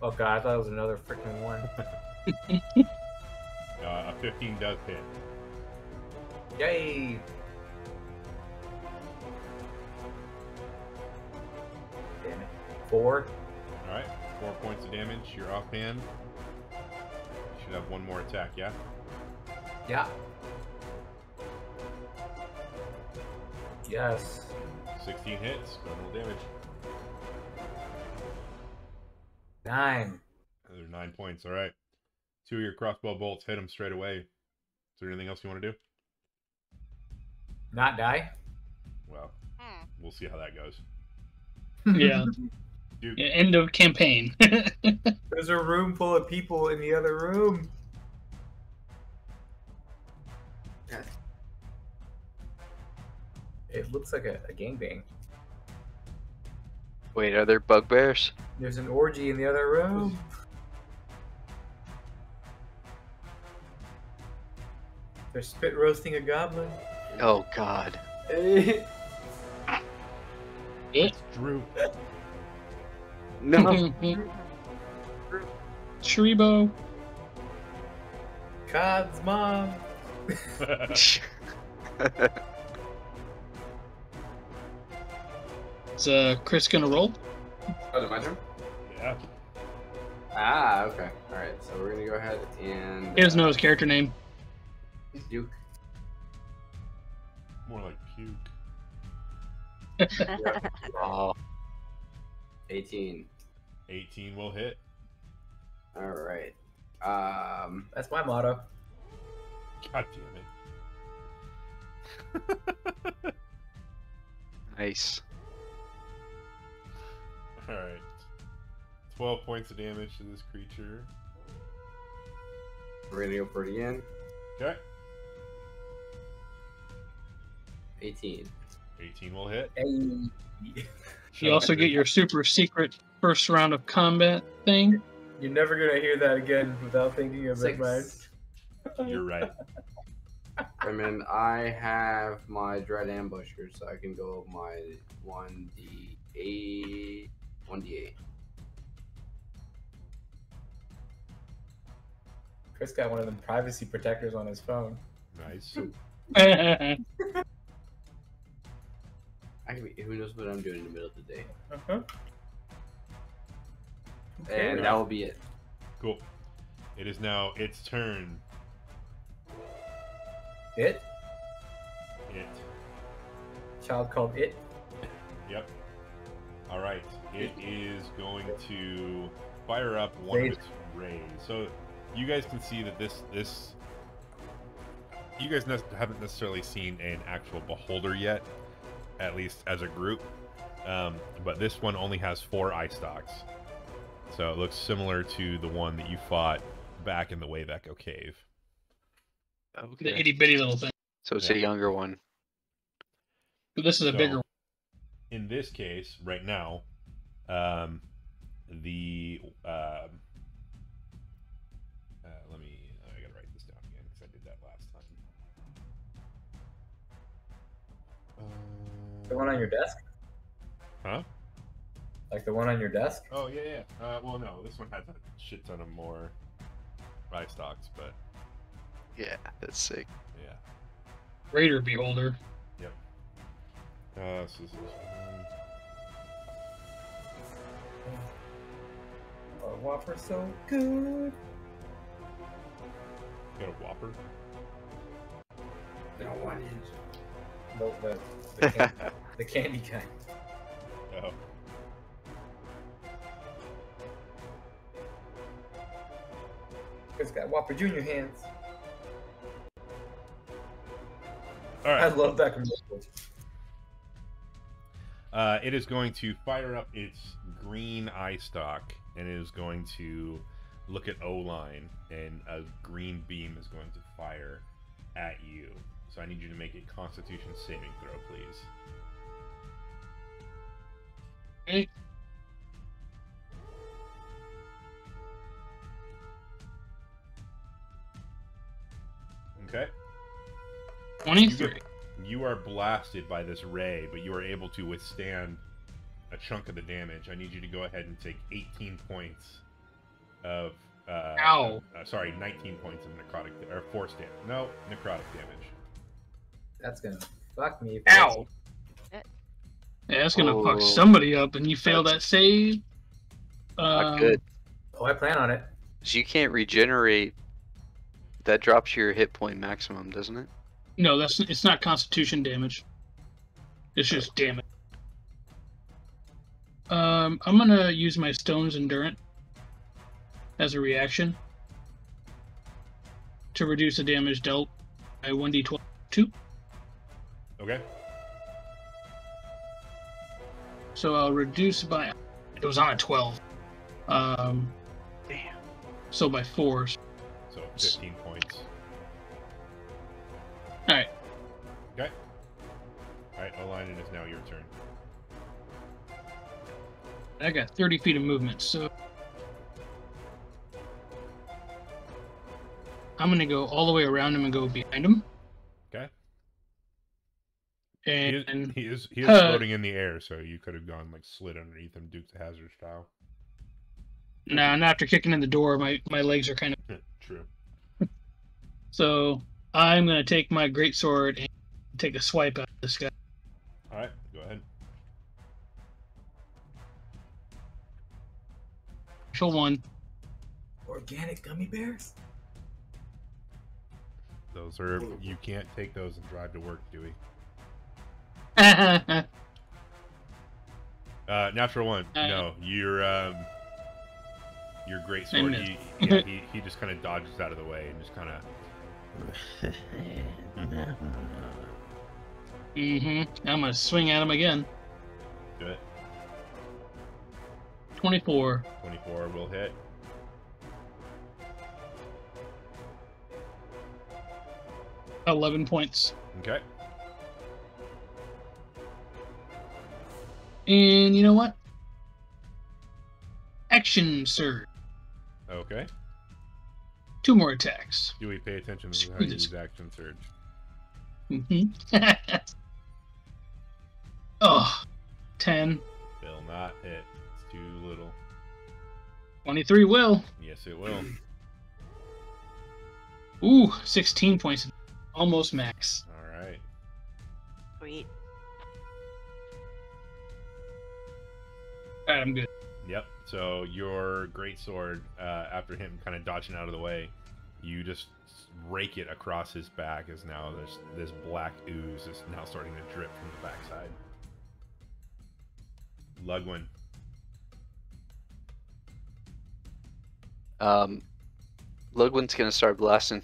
Oh God, I thought it was another freaking one. [LAUGHS] [LAUGHS] Uh, a 15 does hit. Yay! Damn it. Four. All right, four points of damage. You're offhand. You should have one more attack, yeah? Yeah. Yes. 16 hits. Go roll damage. Nine. There's nine points. All right. Two of your crossbow bolts hit him straight away. Is there anything else you want to do? Not die. Well, Hmm. we'll see how that goes. [LAUGHS] Yeah. Duke, Yeah, End of campaign. [LAUGHS] There's a room full of people in the other room. It looks like a, a gangbang. Wait, are there bugbears? There's an orgy in the other room. They're spit roasting a goblin. Oh God. [LAUGHS] it's Drew. No. [LAUGHS] Shribo. Cod's mom. [LAUGHS] Is uh, Chris gonna roll? Oh, is it my turn? yeah. Ah, okay. Alright, so we're gonna go ahead and. He doesn't know his character name. He's Duke. More like puke. [LAUGHS] oh. 18. 18 will hit. Alright. Um, That's my motto. God damn it. [LAUGHS] Nice. All right. 12 points of damage to this creature. we're gonna go for it again. Okay. 18. 18 will hit. Hey. You also get your super secret first round of combat thing. You're never gonna hear that again without thinking of it, man. Six. You're right. [LAUGHS] I mean, I have my Dread Ambusher, so I can go my 1d8. 1d8. Chris got one of them privacy protectors on his phone. Nice. [LAUGHS] [LAUGHS] I can, who knows what I'm doing in the middle of the day. Uh-huh. Uh-huh. And that will be it. Cool. It is now its turn. It? It. Child called it. Yep. All right. It [LAUGHS] is going to fire up one of its rays. So you guys can see that this this you guys ne- haven't necessarily seen an actual beholder yet, at least as a group. Um, but this one only has four eye stalks, so it looks similar to the one that you fought back in the Wave Echo Cave. the itty bitty little thing. So it's Yeah. a younger one. But this is a So- bigger one. in this case, right now, um, the um, uh, let me. I gotta write this down again because I did that last time. The one on your desk? Huh? Like the one on your desk? Oh yeah, yeah. Uh, well, no, this one has a shit ton of more. eye stalks, but Yeah, that's sick. yeah. Raider Beholder. Yep. Uh, so this is Oh, Whopper so good. You got a whopper. No one is. No, the, the, can- the candy kind. Oh, It's got Whopper Junior hands. all I love that commercial. Uh, it is going to fire up its green eye stock and it is going to look at Oline, and a green beam is going to fire at you. So I need you to make a Constitution saving throw, please. Okay. Okay. 23. You are blasted by this ray, but you are able to withstand a chunk of the damage. I need you to go ahead and take 18 points of. Uh, Ow. Uh, sorry, 19 points of necrotic or force damage. No, necrotic damage. That's gonna fuck me. if Ow. Yeah, that's gonna Oh. fuck somebody up, and you fail That's- that save. Not Um, good. Oh, I plan on it. So you can't regenerate. That drops your hit point maximum, doesn't it? No, that's it's not Constitution damage. It's just damage. Um, I'm gonna use my Stone's Endurance as a reaction to reduce the damage dealt by 1d12. Okay. So I'll reduce by. It was on a 12. Um, Damn. so by four. So 15 points. All right. Okay. All right, Oline, it is now your turn. I got 30 feet of movement, so I'm gonna go all the way around him and go behind him. Okay. He is, And he is he is Uh, floating in the air, so you could have gone like slid underneath him, Duke the Hazard style. now, and after kicking in the door, my my legs are kind of True. so. I'm gonna take my great sword and take a swipe at this guy. All right, go ahead. Kill one. Organic gummy bears. Those are you can't take those and drive to work, Dewey. I [LAUGHS] Uh, natural one. Uh, no, your um, your great sword. He, yeah, [LAUGHS] he he just kind of dodges out of the way and just kind of. [LAUGHS] mm-hmm. I'm gonna swing at him again. Do it. 24. 24 will hit. Eleven points. Okay. And you know what? Action surge. Okay. Two more attacks. Do we pay attention to how Screw you this. use action surge. Mm-hmm. [LAUGHS] oh, 10. Will not hit. It's too little. 23 will. Yes, it will. Ooh, 16 points. Almost max. All right. Sweet. Alright, I'm good. Yep. So your great sword, uh, after him kind of dodging out of the way, you just rake it across his back. As now this this black ooze is now starting to drip from the backside. Lugwin. Um, Lugwin's gonna start blasting.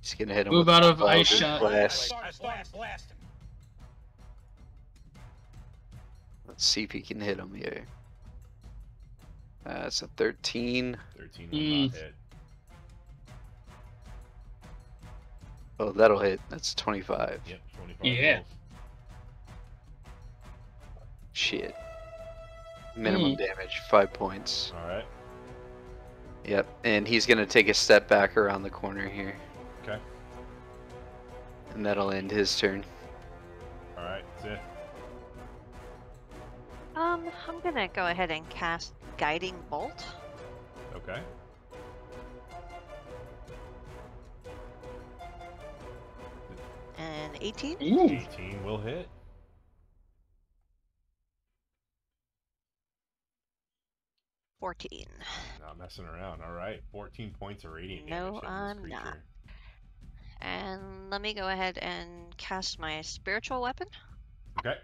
He's gonna hit him. Move with out of Wild ice shot. Blast. I started blasting. Let's see if he can hit him here. That's a 13. 13 will Mm. not hit. Oh, that'll hit. That's 25. Yep. 25 Yeah. will. Shit. Minimum damage, 5 points. All right. Yep. And he's gonna take a step back around the corner here. Okay. And that'll end his turn. All right. That's it. Um, I'm gonna go ahead and cast Guiding Bolt. Okay. And 18? 18 will hit. Fourteen. Not messing around. All right, fourteen points of radiant no, damage. No, I'm not. And let me go ahead and cast my spiritual weapon. Okay.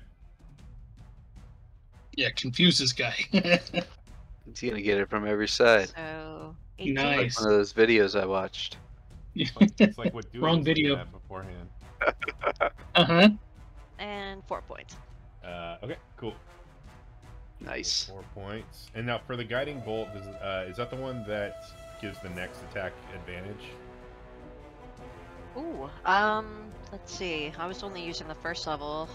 Yeah, confuse this guy. [LAUGHS] He's gonna get it from every side. So 18. Nice. One of those videos I watched. It's like, it's like what Wrong video. at beforehand. [LAUGHS] uh huh. And four points. Uh, okay, cool. Nice. Four points. And now for the guiding bolt, does, uh, is that the one that gives the next attack advantage? Ooh. Um. Let's see. I was only using the first level.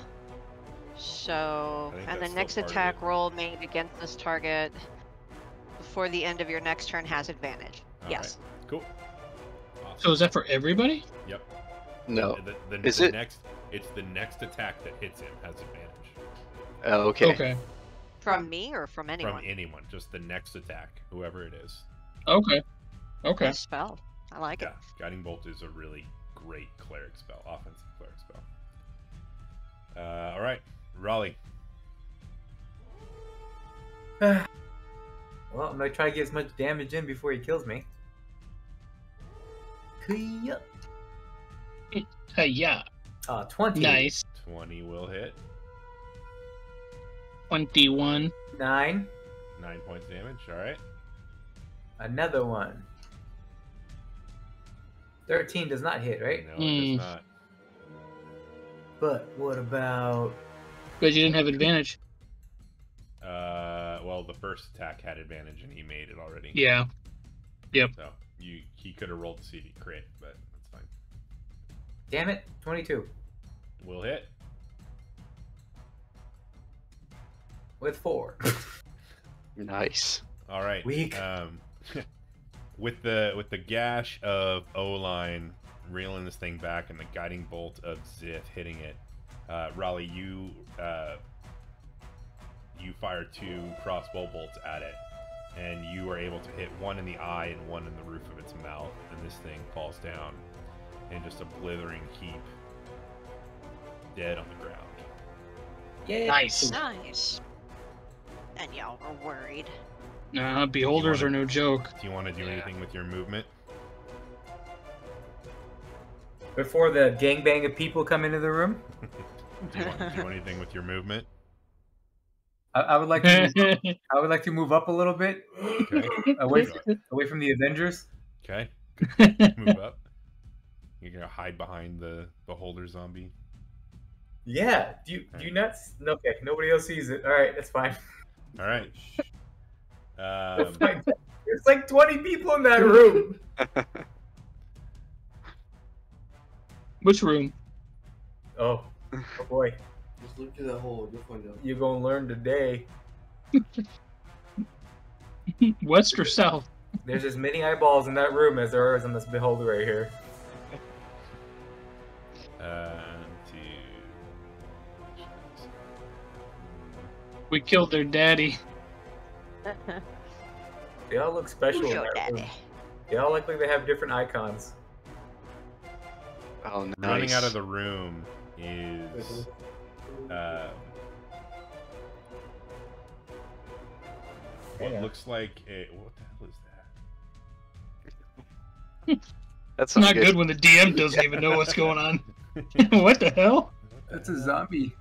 So, and the next still part of attack roll made against this target before the end of your next turn has advantage. All yes. right, Cool. Awesome. So is that for everybody? Yep. No. The, the, Is the it? next? It's the next attack that hits him has advantage Oh, okay. Okay. From me or from anyone? from anyone. Just the next attack, whoever it is. Okay. Okay. Nice spell. I like Yeah, it. guiding bolt is a really great cleric spell, offensive cleric spell. Uh, all right, Raleigh. [SIGHS] well, I'm gonna try to get as much damage in before he kills me. Hiya. Hey, yeah. Uh, 20. Nice. Twenty will hit. 21. 9. Nine points damage. All right. Another one. 13 does not hit, right? No, it Hmm. does not. But what about. But you didn't have advantage. Uh, well, the first attack had advantage, and he made it already. Yeah. Yep. So you he could have rolled to see if he crit, but that's fine. Damn it, 22. Will hit. With 4. [LAUGHS] Nice. All right. Weak. Um, [LAUGHS] with the with the gash of Oline reeling this thing back and the guiding bolt of Zith hitting it, uh, Raleigh, you uh, you fire two crossbow bolts at it, and you are able to hit one in the eye and one in the roof of its mouth, and this thing falls down in just a blithering heap, dead on the ground. Yay! Nice. Nice. And y'all were worried. Nah, beholders wanna- are no joke. Do you want to do Yeah. anything with your movement? Before the gangbang of people come into the room, [LAUGHS] Do you want to do anything with your movement? I, I would like to. Move, [LAUGHS] I would like to move up a little bit Okay. [LAUGHS] away from, away from the Avengers. Okay. [LAUGHS] Move up. You're gonna hide behind the beholder zombie. Yeah. Do you do you not? Okay. Nobody else sees it. All right. That's fine. All right. That's Um, fine. There's like 20 people in that room. Which room? Oh, oh boy. Just look through that hole. You'll find out. You're gonna learn today. [LAUGHS] West or south? There's as many eyeballs in that room as there is on this beholder right here. uh, two. We killed their daddy. They all look special Who's in your that room. daddy? They all look like they have different icons. Oh, nice. Running out of the room is. Uh, what Yeah. looks like a. What the hell is that? [LAUGHS] That's not good when the DM doesn't even know what's going on. [LAUGHS] [LAUGHS] what the hell? That's a zombie.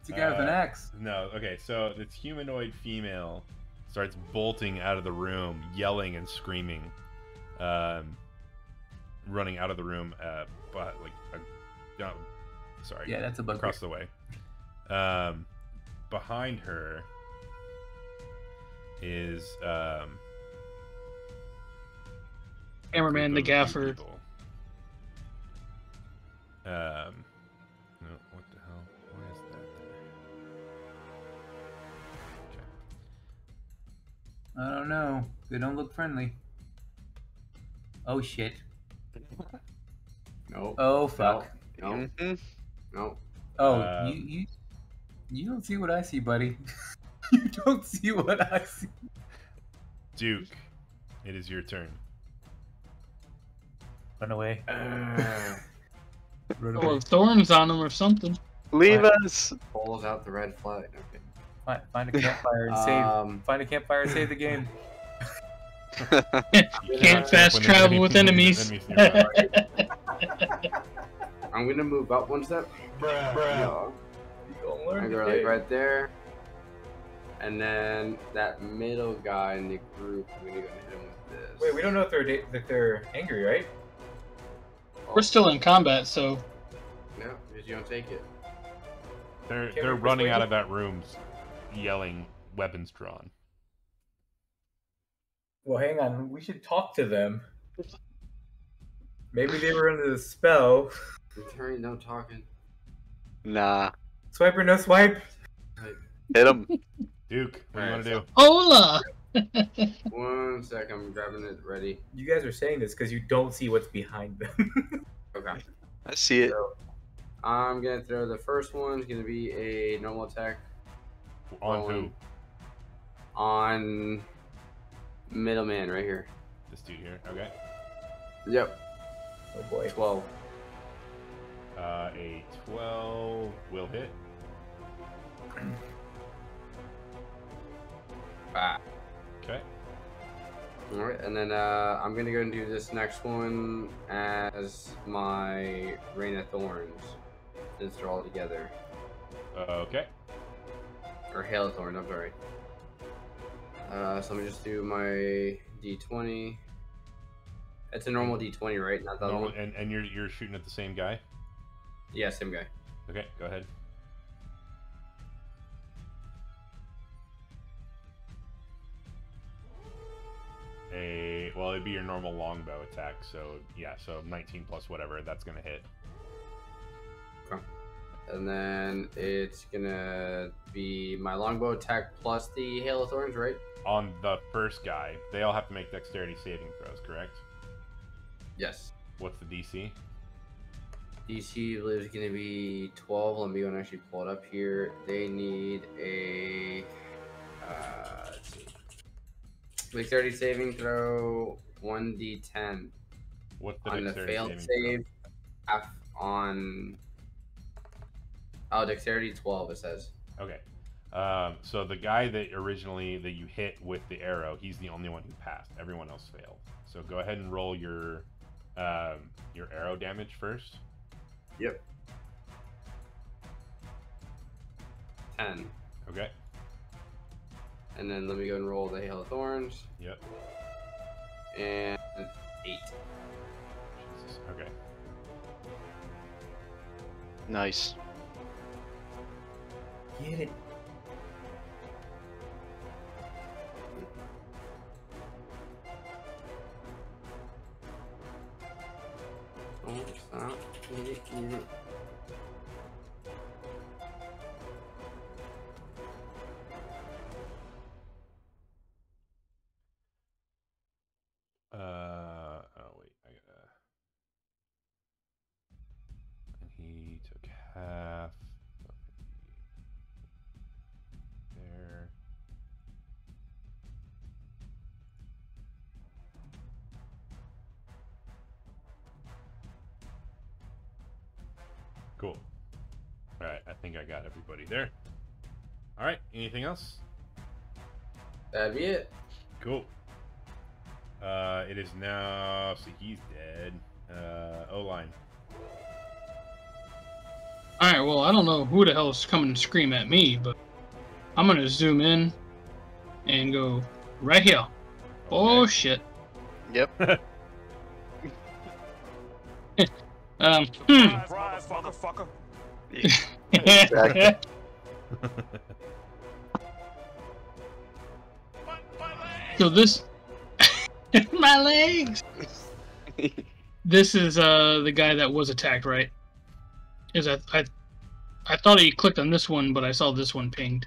It's a guy with an Uh, axe. No, okay, so this humanoid female starts bolting out of the room, yelling and screaming, um, running out of the room, uh, but like, uh, down, sorry, Yeah, that's a bug. across the way. Um, behind her is um, Cameraman, the of a few gaffer. people. Um, no, what the hell? Why is that there? Okay. I don't know. They don't look friendly. Oh shit. [LAUGHS] No. Oh fuck. No. Mhm. No. Oh, Uh, you you you don't see what I see, buddy. [LAUGHS] you don't see what I see. Duke, it is your turn. Run away. Uh, [LAUGHS] Run Or away. thorns on them or something. Leave What? us. Pulls out the red flag. Okay. Find, find a campfire and save. Um, Find a campfire and save the game. You [LAUGHS] Can't fast travel with there's enemies. Nearby. I'm gonna move up one step. Yeah. I go like right there. And then that middle guy in the group, I'm gonna go hit him with this. Wait, we don't know if they're da- if they're angry, right? Oh. We're still in combat, so No, because you don't take it. They're Can we they're running out of that room, yelling, weapons drawn. Well, hang on. We should talk to them. Maybe they were under the spell. Return, no talking. Nah. Swipe or no swipe? Hit him. [LAUGHS] Duke, what do you want Alright, to do? hola. [LAUGHS] One sec, I'm grabbing it ready. You guys are saying this because you don't see what's behind them. [LAUGHS] Okay. I see it. So, I'm gonna throw the first one's gonna be a normal attack On who? On middleman right here. This dude here. Okay. Yep, oh boy. 12. Uh, a 12 will hit. Ah. Okay. Alright, and then uh, I'm gonna go and do this next one as my Rain of Thorns. Since they're all together. Okay. Or Hail of Thorns, I'm sorry. Uh, so let me just do my D20. It's a normal D20, right? Not other Normal- one? and and you're you're shooting at the same guy. Yeah, same guy. Okay, go ahead. A well, it'd be your normal longbow attack. So yeah, so 19 plus whatever, that's gonna hit. And then it's gonna be my longbow attack plus the Hail of Thorns, right? On the first guy, they all have to make dexterity saving throws, correct? Yes. What's the DC? DC I believe is gonna be 12. Let me go and actually pull it up here. They need a uh, saving throw 1d10 What's the on the failed save. F on oh dexterity 12 it says. Okay. Um, so the guy that originally that you hit with the arrow, he's the only one who passed. Everyone else failed. So go ahead and roll your um, your arrow damage first. Yep. 10. Okay. And then let me go and roll the Hail of Thorns. Yep. And 8. Jesus. Okay. Nice. Get it. Don't stop. Uh I got everybody there. All right, anything else? That'd be it. Cool. Uh, it is now. So he's dead. Uh, Oline. All right. Well, I don't know who the hell is coming to scream at me, but I'm gonna zoom in and go right here. Oh shit. Yep. [LAUGHS] [LAUGHS] Um. Hmm. Surprise, motherfucker. [LAUGHS] Exactly. [LAUGHS] so this, [LAUGHS] my legs. This is uh the guy that was attacked, right? Is I I I thought he clicked on this one, but I saw this one pinged.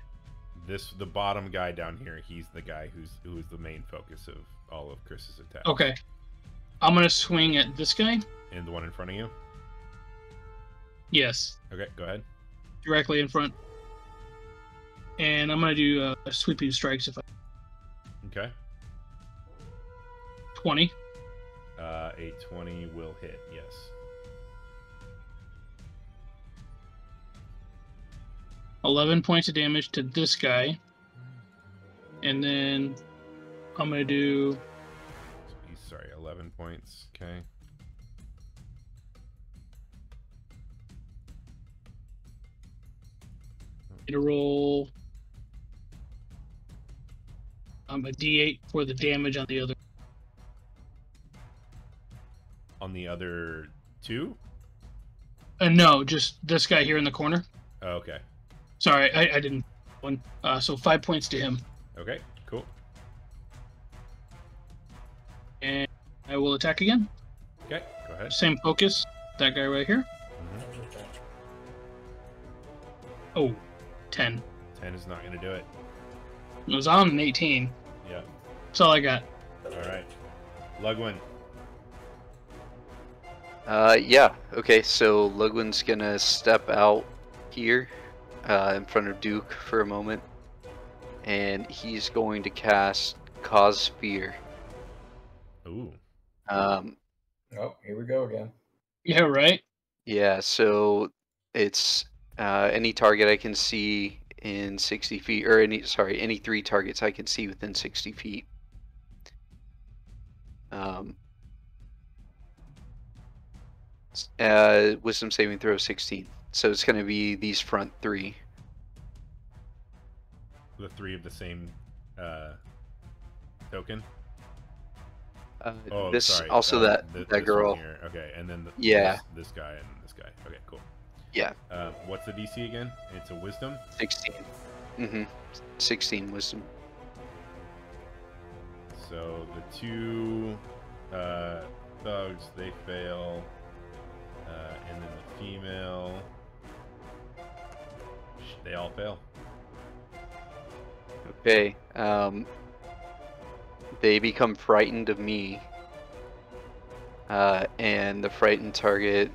This the bottom guy down here. He's the guy who's who is the main focus of all of Chris's attack. Okay. I'm gonna swing at this guy. And the one in front of you. Yes, Okay, go ahead directly in front. And I'm going to do uh, sweeping strikes if I. Okay. 20. Uh, a 20 will hit, yes. 11 points of damage to this guy. And then I'm going to do. Sorry, 11 points. Okay. To roll um, a d8 for the damage on the other. On the other two? Uh, no, just this guy here in the corner. Oh, okay. Sorry, I, I didn't. One. Uh, so five points to him. Okay, cool. And I will attack again. Okay, go ahead. Same focus. That guy right here. Mhm. Oh, 10. 10 is not going to do it. It was on an 18. Yeah. That's all I got. All right. Lugwin. Uh, yeah. Okay, so Lugwin's gonna step out here, uh, in front of Duke for a moment, and he's going to cast Cause Fear. Ooh. Um, Oh, here we go again. Yeah, right? yeah. So it's uh, any target I can see in 60 feet, or any sorry, any three targets I can see within 60 feet. Um, uh, wisdom saving throw 16. So it's going to be these front three. The three of the same uh, token. Uh, Oh, this sorry. also uh, that that girl. Okay, and then the, Yeah. this, this guy and this guy. Okay, cool. Yeah. Uh, what's the DC again? It's a wisdom. 16. Mm-hmm. 16 wisdom. So the two uh, thugs they fail, uh, and then the female they all fail. Okay. Um, they become frightened of me. Uh, and the frightened target